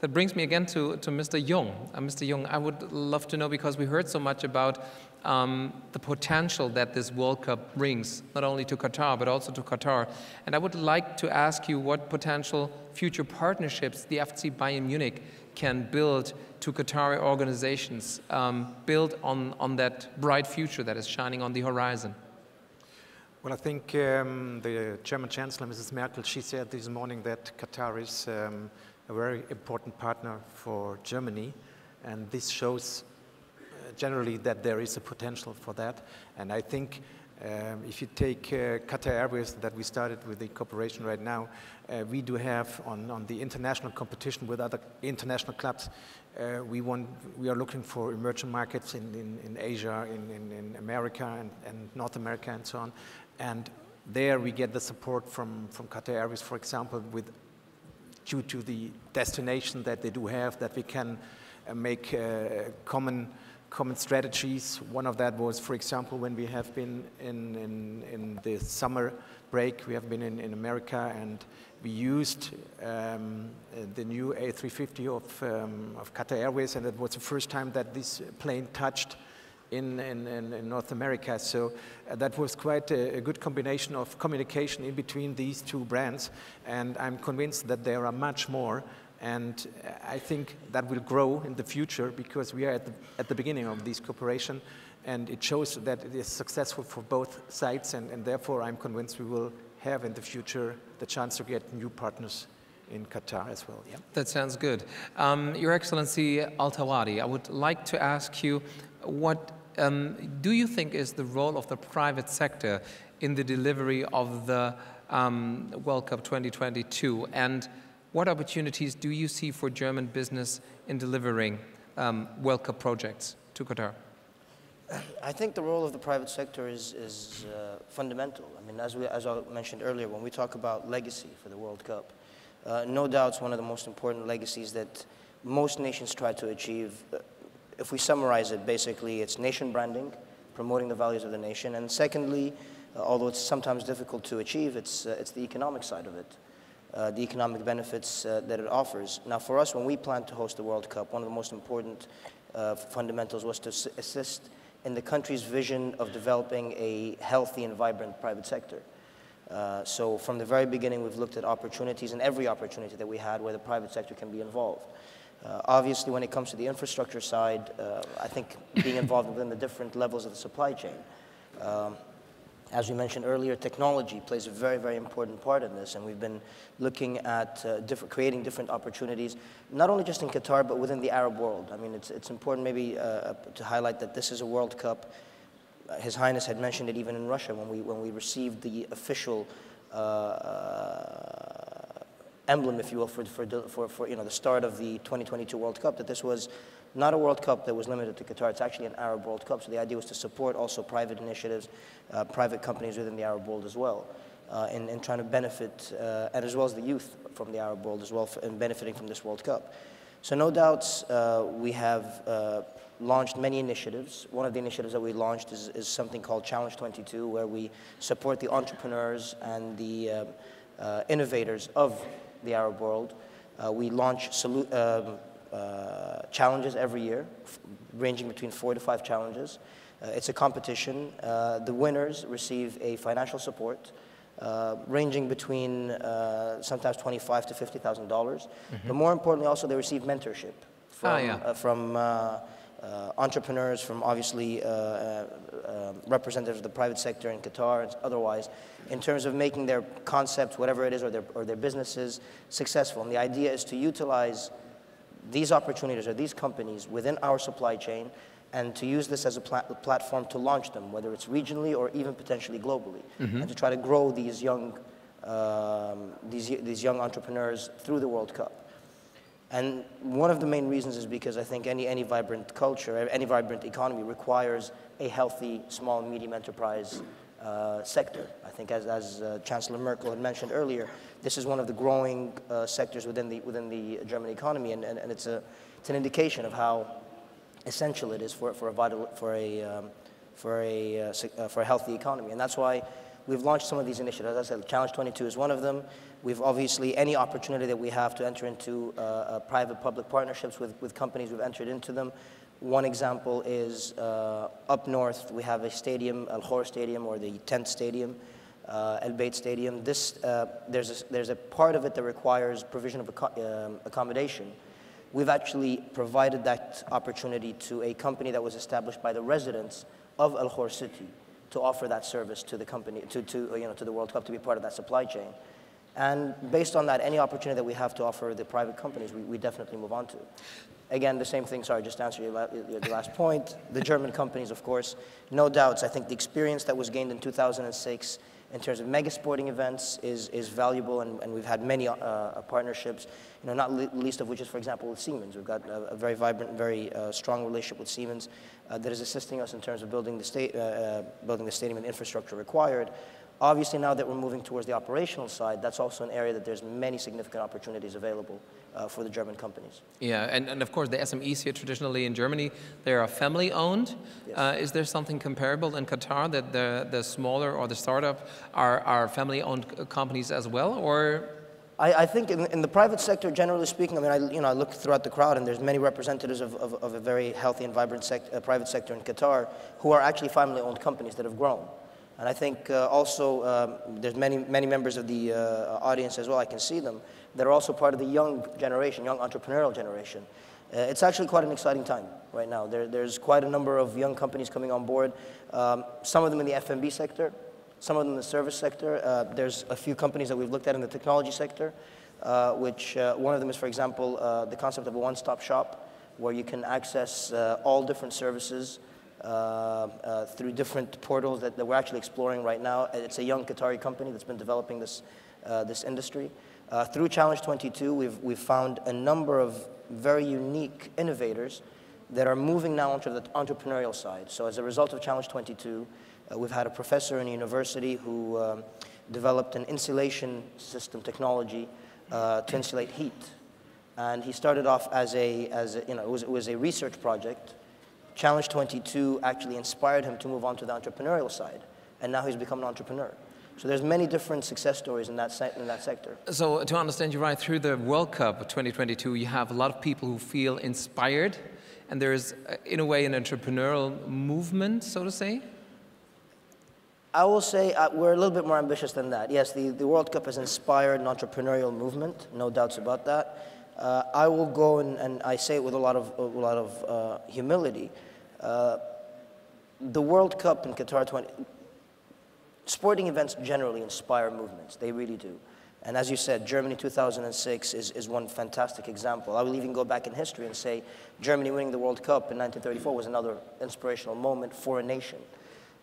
that brings me again to, to Mr. Jung. Uh, Mr. Jung, I would love to know because we heard so much about um, the potential that this World Cup brings, not only to Qatar, but also to Qatar. And I would like to ask you what potential future partnerships the FC Bayern Munich can build to Qatari organizations, um, build on, on that bright future that is shining on the horizon. Well, I think um, the German Chancellor, Mrs. Merkel, she said this morning that Qatar is um, a very important partner for Germany. And this shows generally that there is a potential for that. And I think um, if you take uh, Qatar Airways that we started with the cooperation right now, uh, we do have on, on the international competition with other international clubs, uh, we, want, we are looking for emerging markets in, in, in Asia, in, in, in America and, and, North America and so on. And there we get the support from, from Qatar Airways, for example, with, due to the destination that they do have, that we can uh, make uh, common common strategies. One of that was, for example, when we have been in, in, in the summer break, we have been in, in America and we used um, the new A350 of, um, of Qatar Airways and it was the first time that this plane touched in, in, in North America. So uh, that was quite a, a, good combination of communication in between these two brands. And I'm convinced that there are much more and I think that will grow in the future because we are at the, at the beginning of this cooperation and it shows that it is successful for both sides and, and therefore I'm convinced we will have in the future the chance to get new partners in Qatar as well. Yeah. That sounds good. Um, Your Excellency Al Thawadi, I would like to ask you what um, do you think is the role of the private sector in the delivery of the um, World Cup 2022 and what opportunities do you see for German business in delivering um, World Cup projects to Qatar? I think the role of the private sector is, is uh, fundamental. I mean, as, we, as I mentioned earlier, when we talk about legacy for the World Cup, uh, no doubt it's one of the most important legacies that most nations try to achieve. If we summarize it, basically, it's nation branding, promoting the values of the nation, and secondly, uh, although it's sometimes difficult to achieve, it's, uh, it's the economic side of it uh, the economic benefits uh, that it offers. Now, for us, when we planned to host the World Cup, one of the most important uh, fundamentals was to assist in the country's vision of developing a healthy and vibrant private sector. Uh, so from the very beginning, we've looked at opportunities and every opportunity that we had where the private sector can be involved. Uh, obviously, when it comes to the infrastructure side, uh, I think being involved within the different levels of the supply chain. Um, as we mentioned earlier, technology plays a very, very important part in this, and we've been looking at uh, different, creating different opportunities, not only just in Qatar, but within the Arab world. I mean, it's, it's important maybe uh, to highlight that this is a World Cup. Uh, His Highness had mentioned it even in Russia when we, when we received the official uh, uh, emblem, if you will, for, for, for, for you know, the start of the 2022 World Cup, that this was not a World Cup that was limited to Qatar. It's actually an Arab World Cup. So the idea was to support also private initiatives, uh, private companies within the Arab world as well, uh, in, in trying to benefit, uh, and as well as the youth from the Arab world as well, in benefiting from this World Cup. So no doubts uh, we have uh, launched many initiatives. One of the initiatives that we launched is, is something called Challenge 22, where we support the entrepreneurs and the uh, innovators of the Arab world. we launch um, uh, challenges every year, ranging between four to five challenges. Uh, it's a competition. Uh, the winners receive a financial support uh, ranging between uh, sometimes twenty-five to fifty thousand dollars. Mm-hmm. But more importantly, also they receive mentorship from, ah, yeah. from entrepreneurs, from obviously representatives of the private sector in Qatar and otherwise, in terms of making their concept, whatever it is, or their, or their businesses successful. And the idea is to utilize these opportunities or these companies within our supply chain and to use this as a plat platform to launch them, whether it's regionally or even potentially globally, mm -hmm. and to try to grow these young, um, these, these young entrepreneurs through the World Cup. And one of the main reasons is because I think any, any vibrant culture, any vibrant economy requires a healthy small and medium enterprise uh, sector. I think as, as uh, Chancellor Merkel had mentioned earlier, this is one of the growing uh, sectors within the, within the German economy, and, and, and, it's, a, it's an indication of how essential it is for, for a, vital, for a, um, for a, uh, uh, for a healthy economy. And that's why we've launched some of these initiatives. As I said, Challenge 22 is one of them. We've obviously, any opportunity that we have to enter into private-public partnerships with, with companies, we've entered into them. One example is uh, up north, we have a stadium, Al Khor Stadium, or the 10th Stadium, uh, Al Bayt Stadium. This, uh, there's, a, there's a part of it that requires provision of um, accommodation. We've actually provided that opportunity to a company that was established by the residents of Al Khor City to offer that service to the company, to, to, you know, to the World Cup, to be part of that supply chain. And based on that, any opportunity that we have to offer the private companies, we, we definitely move on to. Again, the same thing, sorry, just to answer your, la your last point. The German companies, of course, no doubts. I think the experience that was gained in 2006 in terms of mega sporting events is, is valuable, and, and we've had many uh, uh partnerships, you know, not le least of which is, for example, with Siemens. We've got a, a very vibrant, very uh, strong relationship with Siemens uh, that is assisting us in terms of building the, sta uh, uh, building the stadium and infrastructure required. Obviously, now that we're moving towards the operational side, that's also an area that there's many significant opportunities available uh, for the German companies. Yeah, and, and of course the SMEs here traditionally in Germany, they are family owned. Yes. Uh, is there something comparable in Qatar that the, the smaller or the startup are, are family owned companies as well, or? I, I think in, in, the private sector, generally speaking, I mean, I, you know, I look throughout the crowd and there's many representatives of, of, of a very healthy and vibrant sec uh, private sector in Qatar who are actually family owned companies that have grown. And I think uh, also um, there's many, many members of the uh, audience as well, I can see them, that are also part of the young generation, young entrepreneurial generation. Uh, it's actually quite an exciting time right now. There, there's quite a number of young companies coming on board, um, some of them in the F&B sector, some of them in the service sector. Uh, there's a few companies that we've looked at in the technology sector, uh, which uh, one of them is, for example, the concept of a one-stop shop, where you can access all different services uh, uh, through different portals that, that, we're actually exploring right now. It's a young Qatari company that's been developing this, uh, this industry. through Challenge 22, we've, we've found a number of very unique innovators that are moving now onto the entrepreneurial side. So as a result of Challenge 22, uh, we've had a professor in a university who um, developed an insulation system technology uh, to insulate heat. And he started off as a, as a, you know, it was, it was a research project Challenge 22 actually inspired him to move on to the entrepreneurial side, and now he's become an entrepreneur. So there's many different success stories in that, in that sector. So to understand you right, through the World Cup 2022, you have a lot of people who feel inspired, and there's, uh, in a way, an entrepreneurial movement, so to say? I will say uh, we're a little bit more ambitious than that. Yes, the, the World Cup has inspired an entrepreneurial movement, no doubts about that. Uh, I will go and, and, I say it with a lot of, a lot of uh, humility. Uh, the World Cup in Qatar 20, sporting events generally inspire movements. They really do. And as you said, Germany 2006 is, is one fantastic example. I will even go back in history and say Germany winning the World Cup in 1934 was another inspirational moment for a nation.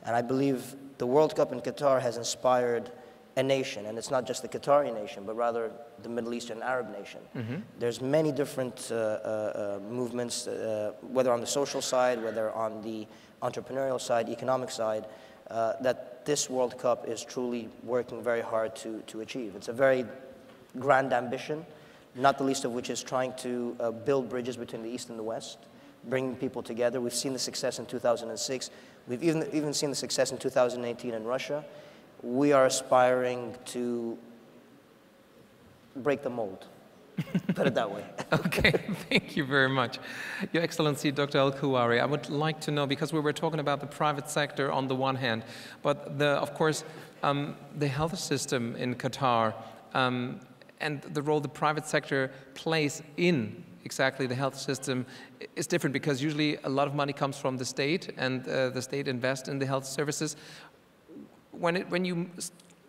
And I believe the World Cup in Qatar has inspired a nation, and it's not just the Qatari nation, but rather the Middle Eastern Arab nation. Mm-hmm. There's many different uh, uh, uh, movements, uh, whether on the social side, whether on the entrepreneurial side, economic side, uh, that this World Cup is truly working very hard to, to achieve. It's a very grand ambition, not the least of which is trying to uh, build bridges between the East and the West, bringing people together. We've seen the success in 2006. We've even, even seen the success in 2018 in Russia we are aspiring to break the mold. Put it that way. okay, thank you very much. Your Excellency, Dr. Al Kuwari, I would like to know, because we were talking about the private sector on the one hand, but the, of course, um, the health system in Qatar um, and the role the private sector plays in exactly the health system is different because usually a lot of money comes from the state and uh, the state invests in the health services when, it, when you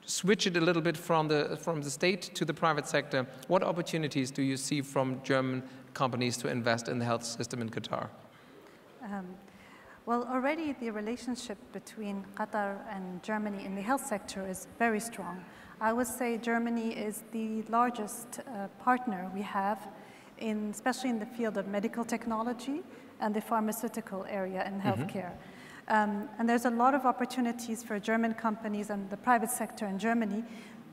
switch it a little bit from the, from the state to the private sector, what opportunities do you see from German companies to invest in the health system in Qatar? Um, well, already the relationship between Qatar and Germany in the health sector is very strong. I would say Germany is the largest uh, partner we have, in, especially in the field of medical technology and the pharmaceutical area in mm-hmm. healthcare. Mm -hmm. Um, and there's a lot of opportunities for German companies and the private sector in Germany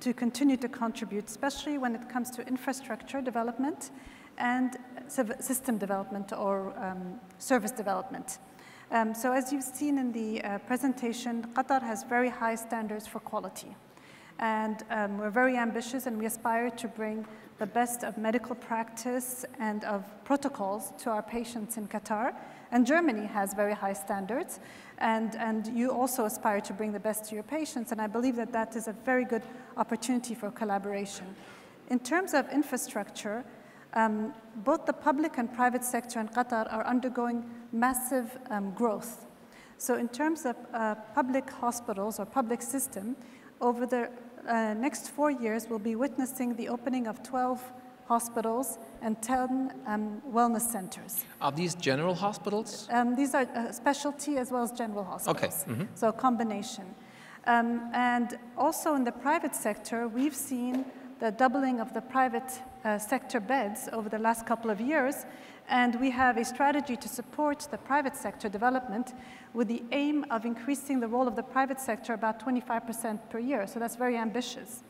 to continue to contribute, especially when it comes to infrastructure development and system development or um, service development. Um, so as you've seen in the uh, presentation, Qatar has very high standards for quality. And um, we're very ambitious and we aspire to bring the best of medical practice and of protocols to our patients in Qatar. And Germany has very high standards. And, and you also aspire to bring the best to your patients. And I believe that that is a very good opportunity for collaboration. In terms of infrastructure, um, both the public and private sector in Qatar are undergoing massive um, growth. So in terms of uh, public hospitals or public system, over the uh, next four years, we'll be witnessing the opening of 12 hospitals and 10 um, wellness centers. Are these general hospitals? Um, these are uh, specialty as well as general hospitals. Okay. Mhm. So a combination. Um, and also in the private sector, we've seen the doubling of the private uh, sector beds over the last couple of years. And we have a strategy to support the private sector development with the aim of increasing the role of the private sector about 25% per year. So that's very ambitious.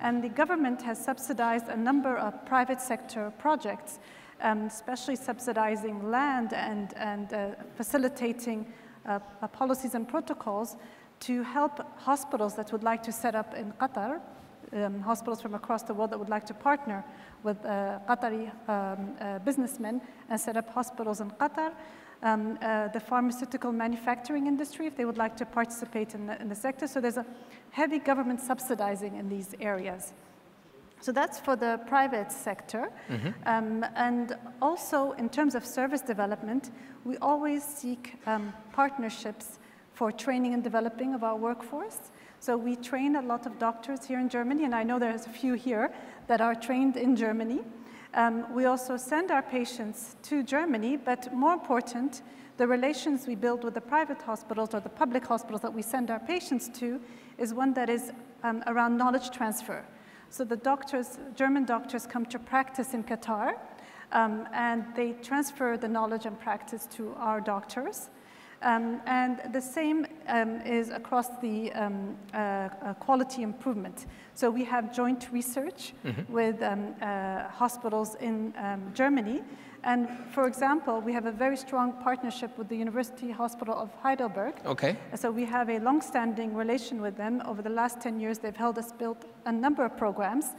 And the government has subsidized a number of private sector projects, um, especially subsidizing land and, and uh, facilitating uh, policies and protocols to help hospitals that would like to set up in Qatar, um, hospitals from across the world that would like to partner with Qatari um, uh, businessmen and set up hospitals in Qatar. Um, uh, the pharmaceutical manufacturing industry, if they would like to participate in the, in the sector. So there's a heavy government subsidizing in these areas. So that's for the private sector. Um, and also, in terms of service development, we always seek um, partnerships for training and developing of our workforce. So we train a lot of doctors here in Germany, and I know there's a few here that are trained in Germany. Um, we also send our patients to Germany, but more important, the relations we build with the private hospitals or the public hospitals that we send our patients to is one that is um, around knowledge transfer. So the doctors, German doctors come to practice in Qatar, um, and they transfer the knowledge and practice to our doctors. Um, and the same um, is across the um, uh, uh, quality improvement. So we have joint research with um, uh, hospitals in um, Germany. And for example, we have a very strong partnership with the University Hospital of Heidelberg. Okay. So we have a long-standing relation with them. Over the last 10 years, they've helped us build a number of programs.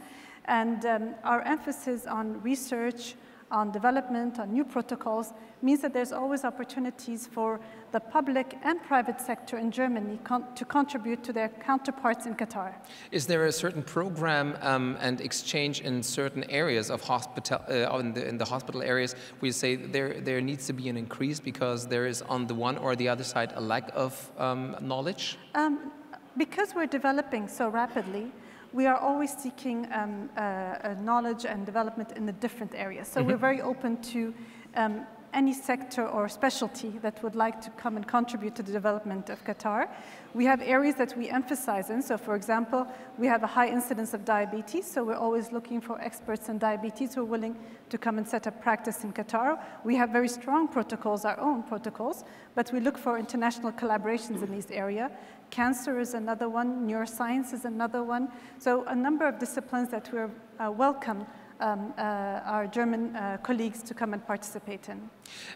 And um, our emphasis on research, on development, on new protocols, means that there's always opportunities for the public and private sector in Germany con- to contribute to their counterparts in Qatar. Is there a certain program um, and exchange in certain areas of hospital, uh, in, the, in the hospital areas where you say there, there needs to be an increase because there is on the one or the other side a lack of um, knowledge? Um, because we're developing so rapidly, we are always seeking um, uh, uh, knowledge and development in the different areas. So we're very open to um, any sector or specialty that would like to come and contribute to the development of Qatar. We have areas that we emphasize in. So, for example, we have a high incidence of diabetes, so we're always looking for experts in diabetes who are willing to come and set up practice in Qatar. We have very strong protocols, our own protocols, but we look for international collaborations in this area. Cancer is another one, neuroscience is another one. So, a number of disciplines that we're uh, welcome um, uh, our German uh, colleagues to come and participate in.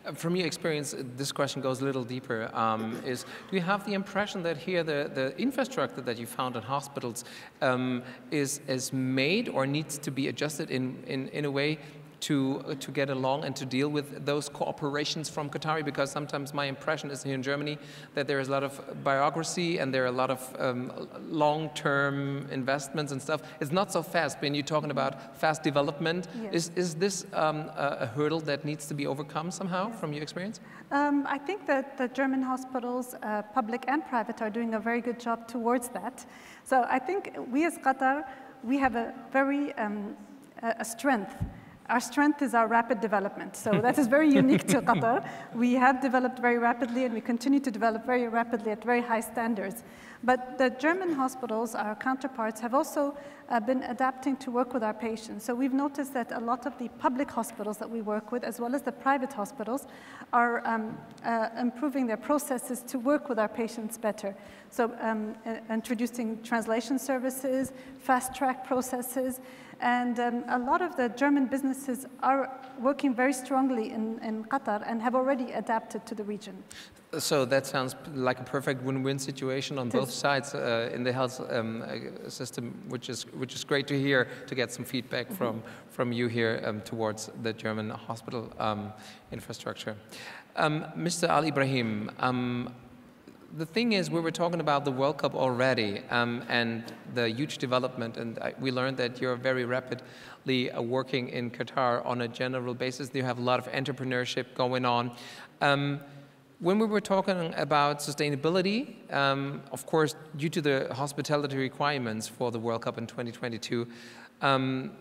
Uh, From your experience, this question goes a little deeper. Um, is do you have the impression that here the, the infrastructure that you found in hospitals um, is is made or needs to be adjusted in, in, in a way to uh, to get along and to deal with those cooperations from Qatari? Because sometimes my impression is here in Germany that there is a lot of bureaucracy and there are a lot of um, long-term investments and stuff. It's not so fast. When you're talking about fast development, Yes. is is this um, a, a hurdle that needs to be overcome somehow from your experience? Um, I think that the German hospitals, uh, public and private, are doing a very good job towards that. So I think we as Qatar, we have a very um, a strength. Our strength is our rapid development. So that is very unique to Qatar. We have developed very rapidly and we continue to develop very rapidly at very high standards. But the German hospitals, our counterparts, have also uh, been adapting to work with our patients. So we've noticed that a lot of the public hospitals that we work with, as well as the private hospitals, are um, uh, improving their processes to work with our patients better. So um, uh, introducing translation services, fast track processes, and um, a lot of the German businesses are working very strongly in, in Qatar and have already adapted to the region. So that sounds like a perfect win-win situation on both sides uh, in the health um, uh, system, which is which is great to hear. To get some feedback Mm-hmm. from from you here um, towards the German hospital um, infrastructure. Um, Mr. Al Ibrahim, um, the thing is, we were talking about the World Cup already um, and the huge development, and I, we learned that you're very rapidly uh, working in Qatar on a general basis. You have a lot of entrepreneurship going on. When we were talking about sustainability, um, of course, due to the hospitality requirements for the World Cup in 2022, um,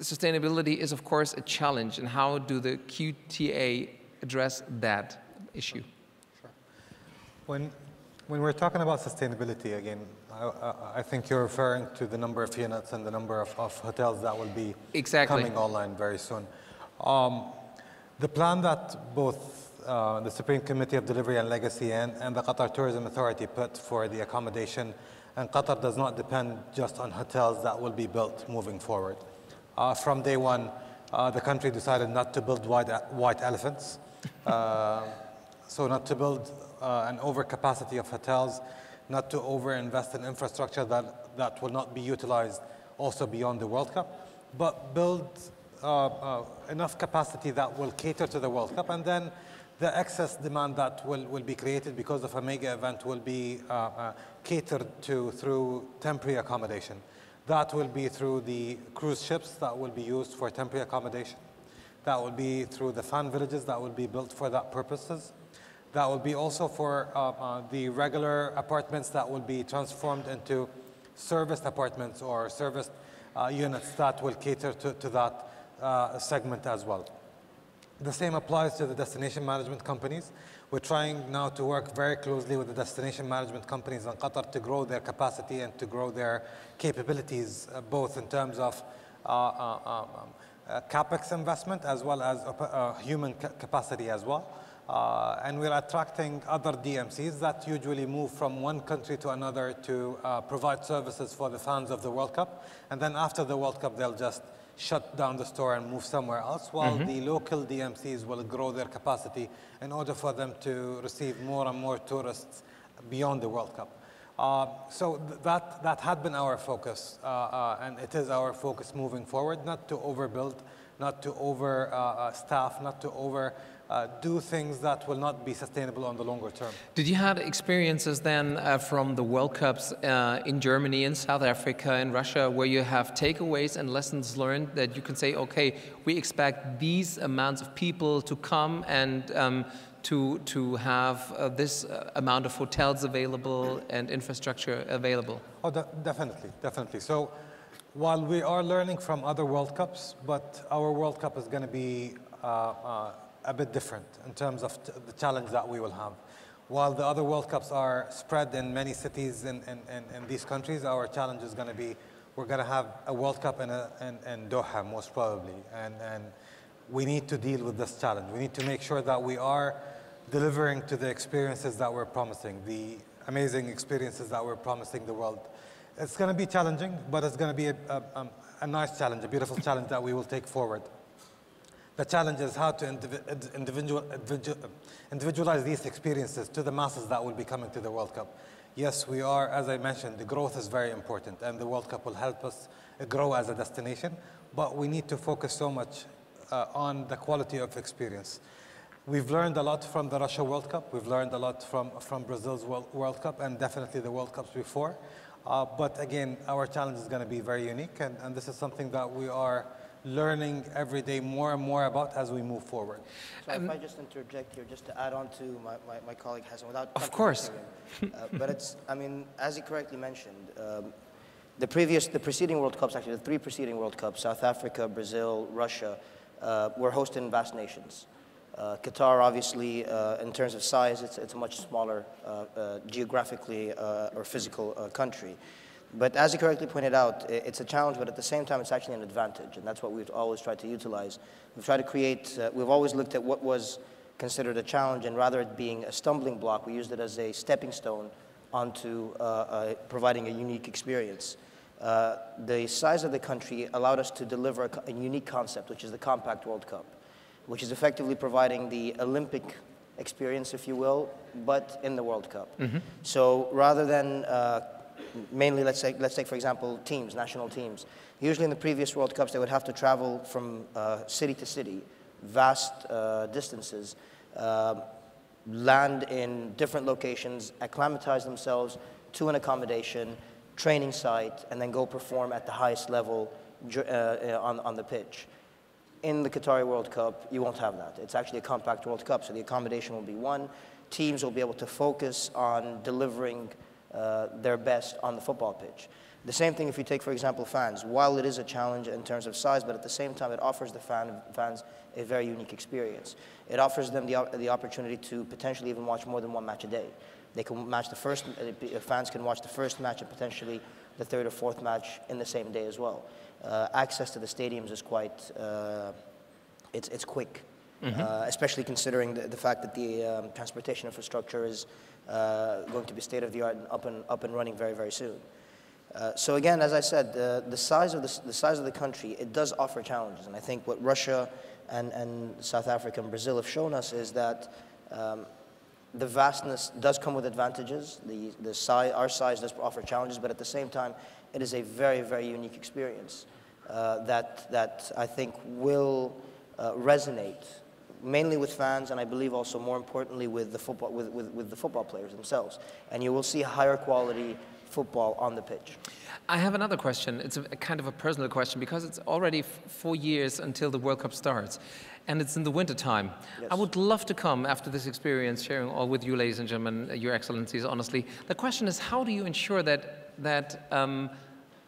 sustainability is, of course, a challenge. And how do the QTA address that issue? Sure. When, when we're talking about sustainability, again, I, I, think you're referring to the number of units and the number of, of hotels that will be exactly. coming online very soon. Um, the plan that both uh, the Supreme Committee of Delivery and Legacy and, and the Qatar Tourism Authority put for the accommodation. And Qatar does not depend just on hotels that will be built moving forward. Uh, from day one, uh, the country decided not to build white, white elephants. Uh, so not to build uh, an overcapacity of hotels, not to overinvest in infrastructure that, that will not be utilized also beyond the World Cup, but build uh, enough capacity that will cater to the World Cup and then the excess demand that will, will be created because of a mega event will be uh, uh, catered to through temporary accommodation. That will be through the cruise ships that will be used for temporary accommodation. That will be through the fan villages that will be built for that purposes. That will be also for uh, uh the regular apartments that will be transformed into serviced apartments or serviced uh, units that will cater to, to that uh, segment as well. The same applies to the destination management companies. We're trying now to work very closely with the destination management companies in Qatar to grow their capacity and to grow their capabilities, uh, both in terms of uh, uh, um, uh capex investment as well as uh, human ca capacity as well. Uh, and we're attracting other DMCs that usually move from one country to another to provide services for the fans of the World Cup. And then after the World Cup, they'll just shut down the store and move somewhere else, while mm -hmm. the local DMCs will grow their capacity in order for them to receive more and more tourists beyond the World Cup. Uh, so th that, that had been our focus, uh, uh, and it is our focus moving forward, not to overbuild, not to overstaff, uh, uh, not to over uh, do things that will not be sustainable on the longer term. Did you have experiences then uh, from the World Cups uh, in Germany, in South Africa, in Russia, where you have takeaways and lessons learned that you can say, okay, we expect these amounts of people to come and um, to, to have uh, this uh, amount of hotels available and infrastructure available? Oh, de definitely, definitely. So while we are learning from other World Cups, but our World Cup is going to be uh, a bit different in terms of the challenge that we will have. While the other World Cups are spread in many cities in, in, in, in these countries, our challenge is going to be we're going to have a World Cup in, a, in, in Doha, most probably. And, and we need to deal with this challenge. We need to make sure that we are delivering to the experiences that we're promising, the amazing experiences that we're promising the world. It's going to be challenging, but it's going to be a, a, a nice challenge, a beautiful challenge that we will take forward. The challenge is how to individual, individualize these experiences to the masses that will be coming to the World Cup. Yes, we are, as I mentioned, the growth is very important and the World Cup will help us grow as a destination, but we need to focus so much uh, on the quality of experience. We've learned a lot from the Russia World Cup. We've learned a lot from, from Brazil's World, Cup and definitely the World Cups before. Uh, but again, our challenge is going to be very unique, and, and this is something that we are learning every day more and more about as we move forward. So um, if I just interject here, just to add on to my, my, my colleague Hassan, without of course, uh, but it's I mean as he correctly mentioned, um, the previous the preceding World Cups actually the three preceding World Cups, South Africa, Brazil, Russia, uh, were hosted in vast nations. Uh, Qatar, obviously, uh, in terms of size, it's, it's a much smaller uh, uh, geographically or physical country. But as you correctly pointed out, it's a challenge, but at the same time, it's actually an advantage, and that's what we've always tried to utilize. We've tried to create, uh, we've always looked at what was considered a challenge, and rather it being a stumbling block, we used it as a stepping stone onto uh, uh, providing a unique experience. Uh, the size of the country allowed us to deliver a, a, unique concept, which is the Compact World Cup, which is effectively providing the Olympic experience, if you will, but in the World Cup. Mm -hmm. So rather than uh, mainly, let's say, let's take, for example, teams, national teams. Usually in the previous World Cups, they would have to travel from uh, city to city, vast uh, distances, uh, land in different locations, acclimatize themselves to an accommodation, training site, and then go perform at the highest level uh, uh, on, on the pitch. In the Qatari World Cup, you won't have that. It's actually a compact World Cup, so the accommodation will be one, teams will be able to focus on delivering uh, their best on the football pitch. The same thing if you take, for example, fans. While it is a challenge in terms of size, but at the same time, it offers the fan, fans a very unique experience. It offers them the, the opportunity to potentially even watch more than one match a day. They can match the first, uh, fans can watch the first match and potentially the third or fourth match in the same day as well. Uh, access to the stadiums is quite, uh, it's, it's quick. Mm -hmm. especially considering the, the, fact that the um, transportation infrastructure is uh, going to be state of the art and up and, up and running very, very soon. Uh, so again, as I said, the, the, size of the, the, size of the country, it does offer challenges. And I think what Russia and, and South Africa and Brazil have shown us is that um, the vastness does come with advantages. The, the size, our size does offer challenges, but at the same time, it is a very, very unique experience uh, that, that I think will uh, resonate mainly with fans and I believe also more importantly with the football, with, with, with the football players themselves. And you will see higher quality football on the pitch. I have another question. It's a, a kind of a personal question because it's already four years until the World Cup starts and it's in the winter time. Yes. I would love to come after this experience, sharing all with you, ladies and gentlemen, your excellencies, honestly. The question is, how do you ensure that, that um,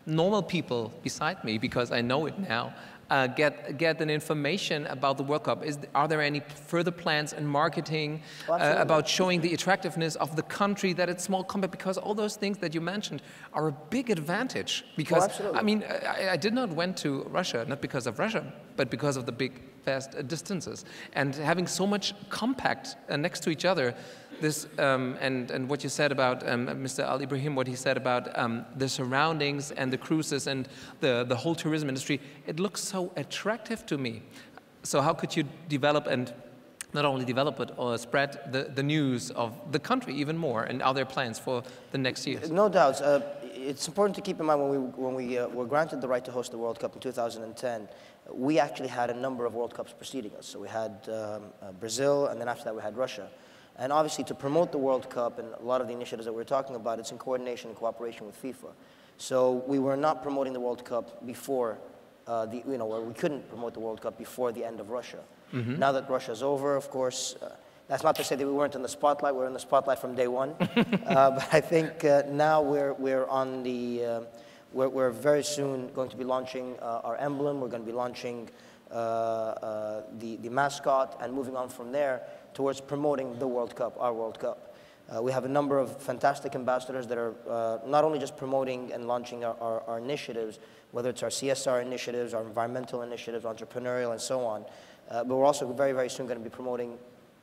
normal people beside me, because I know it now, uh, get get an information about the World Cup? Is, are there any further plans in marketing uh, about showing the attractiveness of the country that it's small combat? Because all those things that you mentioned are a big advantage. Because oh, I mean, I, I, did not went to Russia not because of Russia, but because of the big fast uh, distances and having so much compact uh, next to each other this um, and and what you said about um, Mr. Al Ibrahim, what he said about um, the surroundings and the cruises and the the whole tourism industry, it looks so attractive to me. So how could you develop and not only develop but uh, spread the, the news of the country even more? And are there plans for the next years? No doubts. Uh, it's important to keep in mind when we, when we uh, were granted the right to host the World Cup in 2010, we actually had a number of World Cups preceding us. So we had um, uh, Brazil, and then after that we had Russia. And obviously, to promote the World Cup and a lot of the initiatives that we're talking about, it's in coordination and cooperation with FIFA. So we were not promoting the World Cup before uh, the, you know, where we couldn't promote the World Cup before the end of Russia. Mm -hmm. Now that Russia's over, of course, uh, that's not to say that we weren't in the spotlight. We're in the spotlight from day one. uh, but I think uh, now we're, we're on the, uh, we're, we're, very soon going to be launching uh, our emblem. We're going to be launching the, the mascot and moving on from there towards promoting the World Cup, our World Cup. Uh, we have a number of fantastic ambassadors that are uh, not only just promoting and launching our, our, our, initiatives, whether it's our CSR initiatives, our environmental initiatives, entrepreneurial, and so on, uh, but we're also very, very soon going to be promoting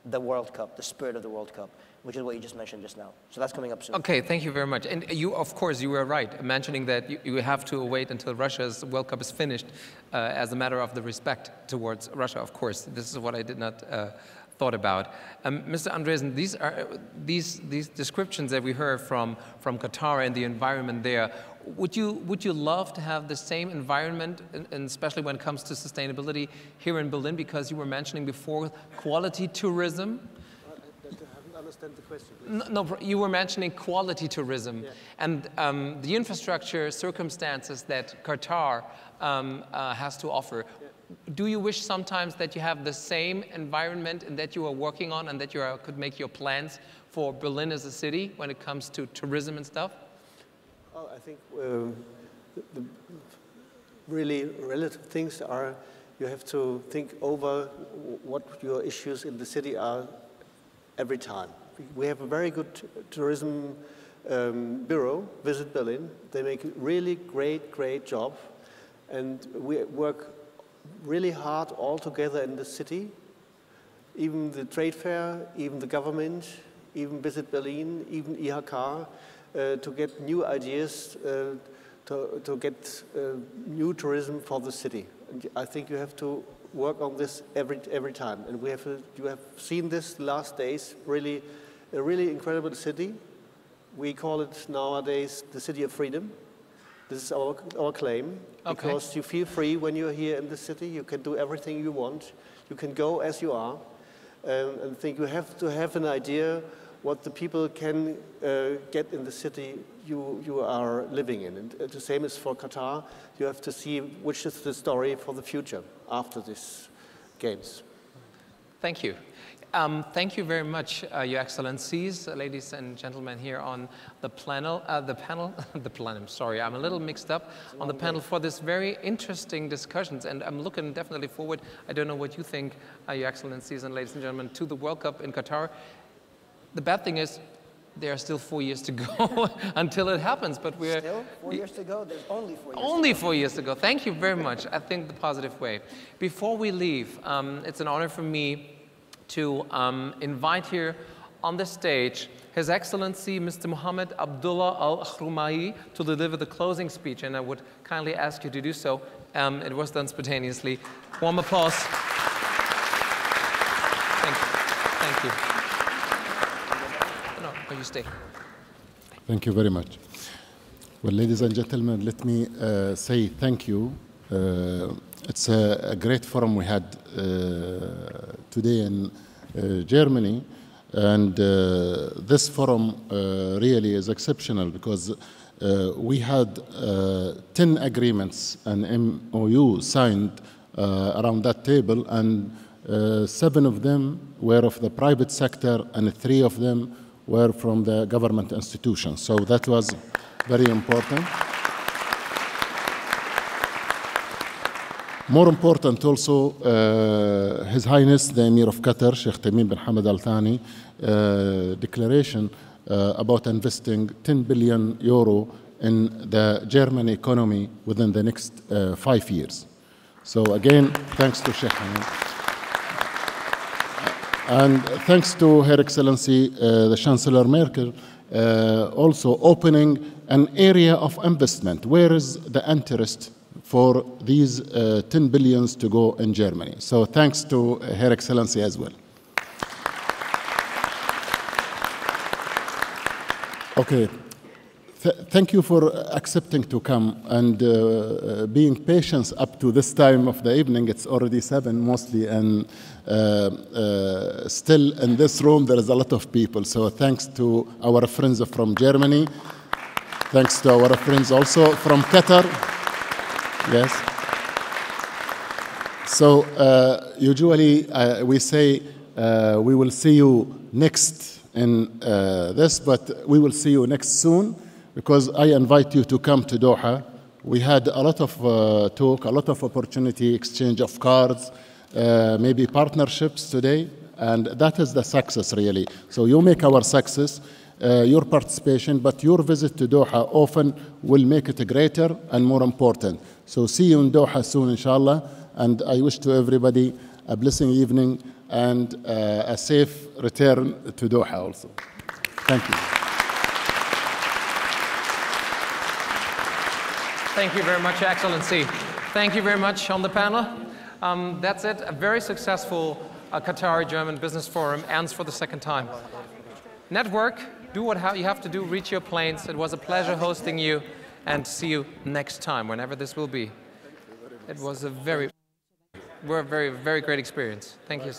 the World Cup, the spirit of the World Cup, which is what you just mentioned just now. So that's coming up soon. Okay, thank you very much. And you, of course, you were right, mentioning that you, you have to wait until Russia's World Cup is finished uh, as a matter of the respect towards Russia, of course. This is what I did not uh, thought about. Um, Mr. Andresen, these, are, these, these descriptions that we heard from, from Qatar and the environment there, would you, would you love to have the same environment, and especially when it comes to sustainability here in Berlin? Because you were mentioning before quality tourism. question. No, no, you were mentioning quality tourism yeah. and um, the infrastructure circumstances that Qatar um, uh, has to offer. Do you wish sometimes that you have the same environment and that you are working on and that you are, could make your plans for Berlin as a city when it comes to tourism and stuff? Well, I think um, the, the really relative things are you have to think over what your issues in the city are every time. We have a very good tourism um, bureau, Visit Berlin. They make a really great, great job. And we work really hard all together in the city. Even the trade fair, even the government, even Visit Berlin, even IHK, uh, to get new ideas, uh, to, to get uh, new tourism for the city. And I think you have to work on this every, every time. And we have, you have seen this last days, really, a really incredible city. We call it nowadays the city of freedom. This is our, our claim. Okay. Because you feel free when you're here in the city. You can do everything you want. You can go as you are. Um, and think you have to have an idea what the people can uh, get in the city you, you are living in. And the same is for Qatar. You have to see which is the story for the future after these games. Thank you. Um, thank you very much, uh, Your Excellencies, ladies and gentlemen here on the panel, uh, the panel, the plenum, sorry, I'm a little mixed up on the panel for this very interesting discussions and I'm looking definitely forward, I don't know what you think, uh, Your Excellencies and ladies and gentlemen, to the World Cup in Qatar. The bad thing is there are still four years to go until it happens, but we're... Still four years to go? There's only four years Only four years to go. Thank you very much. I think the positive way. Before we leave, um, it's an honor for me to um, invite here on the stage His Excellency Mr. Mohammed Abdullah Al Khrumai to deliver the closing speech, and I would kindly ask you to do so. Um, it was done spontaneously. Warm applause. Thank you. Thank you. No, no, you stay. Thank you very much. Well, ladies and gentlemen, let me uh, say thank you. Uh, it's a, a, great forum we had uh, today in uh, Germany, and uh, this forum uh, really is exceptional because we had 10 agreements and MOU signed around that table, and seven of them were of the private sector, and three of them were from the government institutions. So that was very important. More important also, uh, His Highness the Emir of Qatar, Sheikh Tamim bin Hamad Al Thani, uh, declaration uh, about investing 10 billion euro in the German economy within the next uh, five years. So again, thanks to Sheikh Hamad. And thanks to Her Excellency uh, the Chancellor Merkel, uh, also opening an area of investment. Where is the interest for these uh, 10 billions to go in Germany. So thanks to Her Excellency as well. Okay. Th thank you for accepting to come and uh, uh, being patient up to this time of the evening. It's already seven mostly, and uh, uh, still in this room there is a lot of people. So thanks to our friends from Germany. Thanks to our friends also from Qatar. Yes. So uh, usually uh, we say uh, we will see you next in uh, this, but we will see you next soon because I invite you to come to Doha. We had a lot of uh, talk, a lot of opportunity, exchange of cards, uh, maybe partnerships today, and that is the success really. So you make our success. Uh, your participation, but your visit to Doha often will make it greater and more important. So see you in Doha soon, inshallah. And I wish to everybody a blessing evening and uh, a safe return to Doha also. Thank you. Thank you very much, Excellency. Thank you very much on the panel. Um, that's it. A very successful uh, Qatari German Business Forum ends for the second time. Network, do what you have to do, reach your planes. It was a pleasure hosting you and see you next time, whenever this will be. It was a very, were a very, very great experience. Thank you.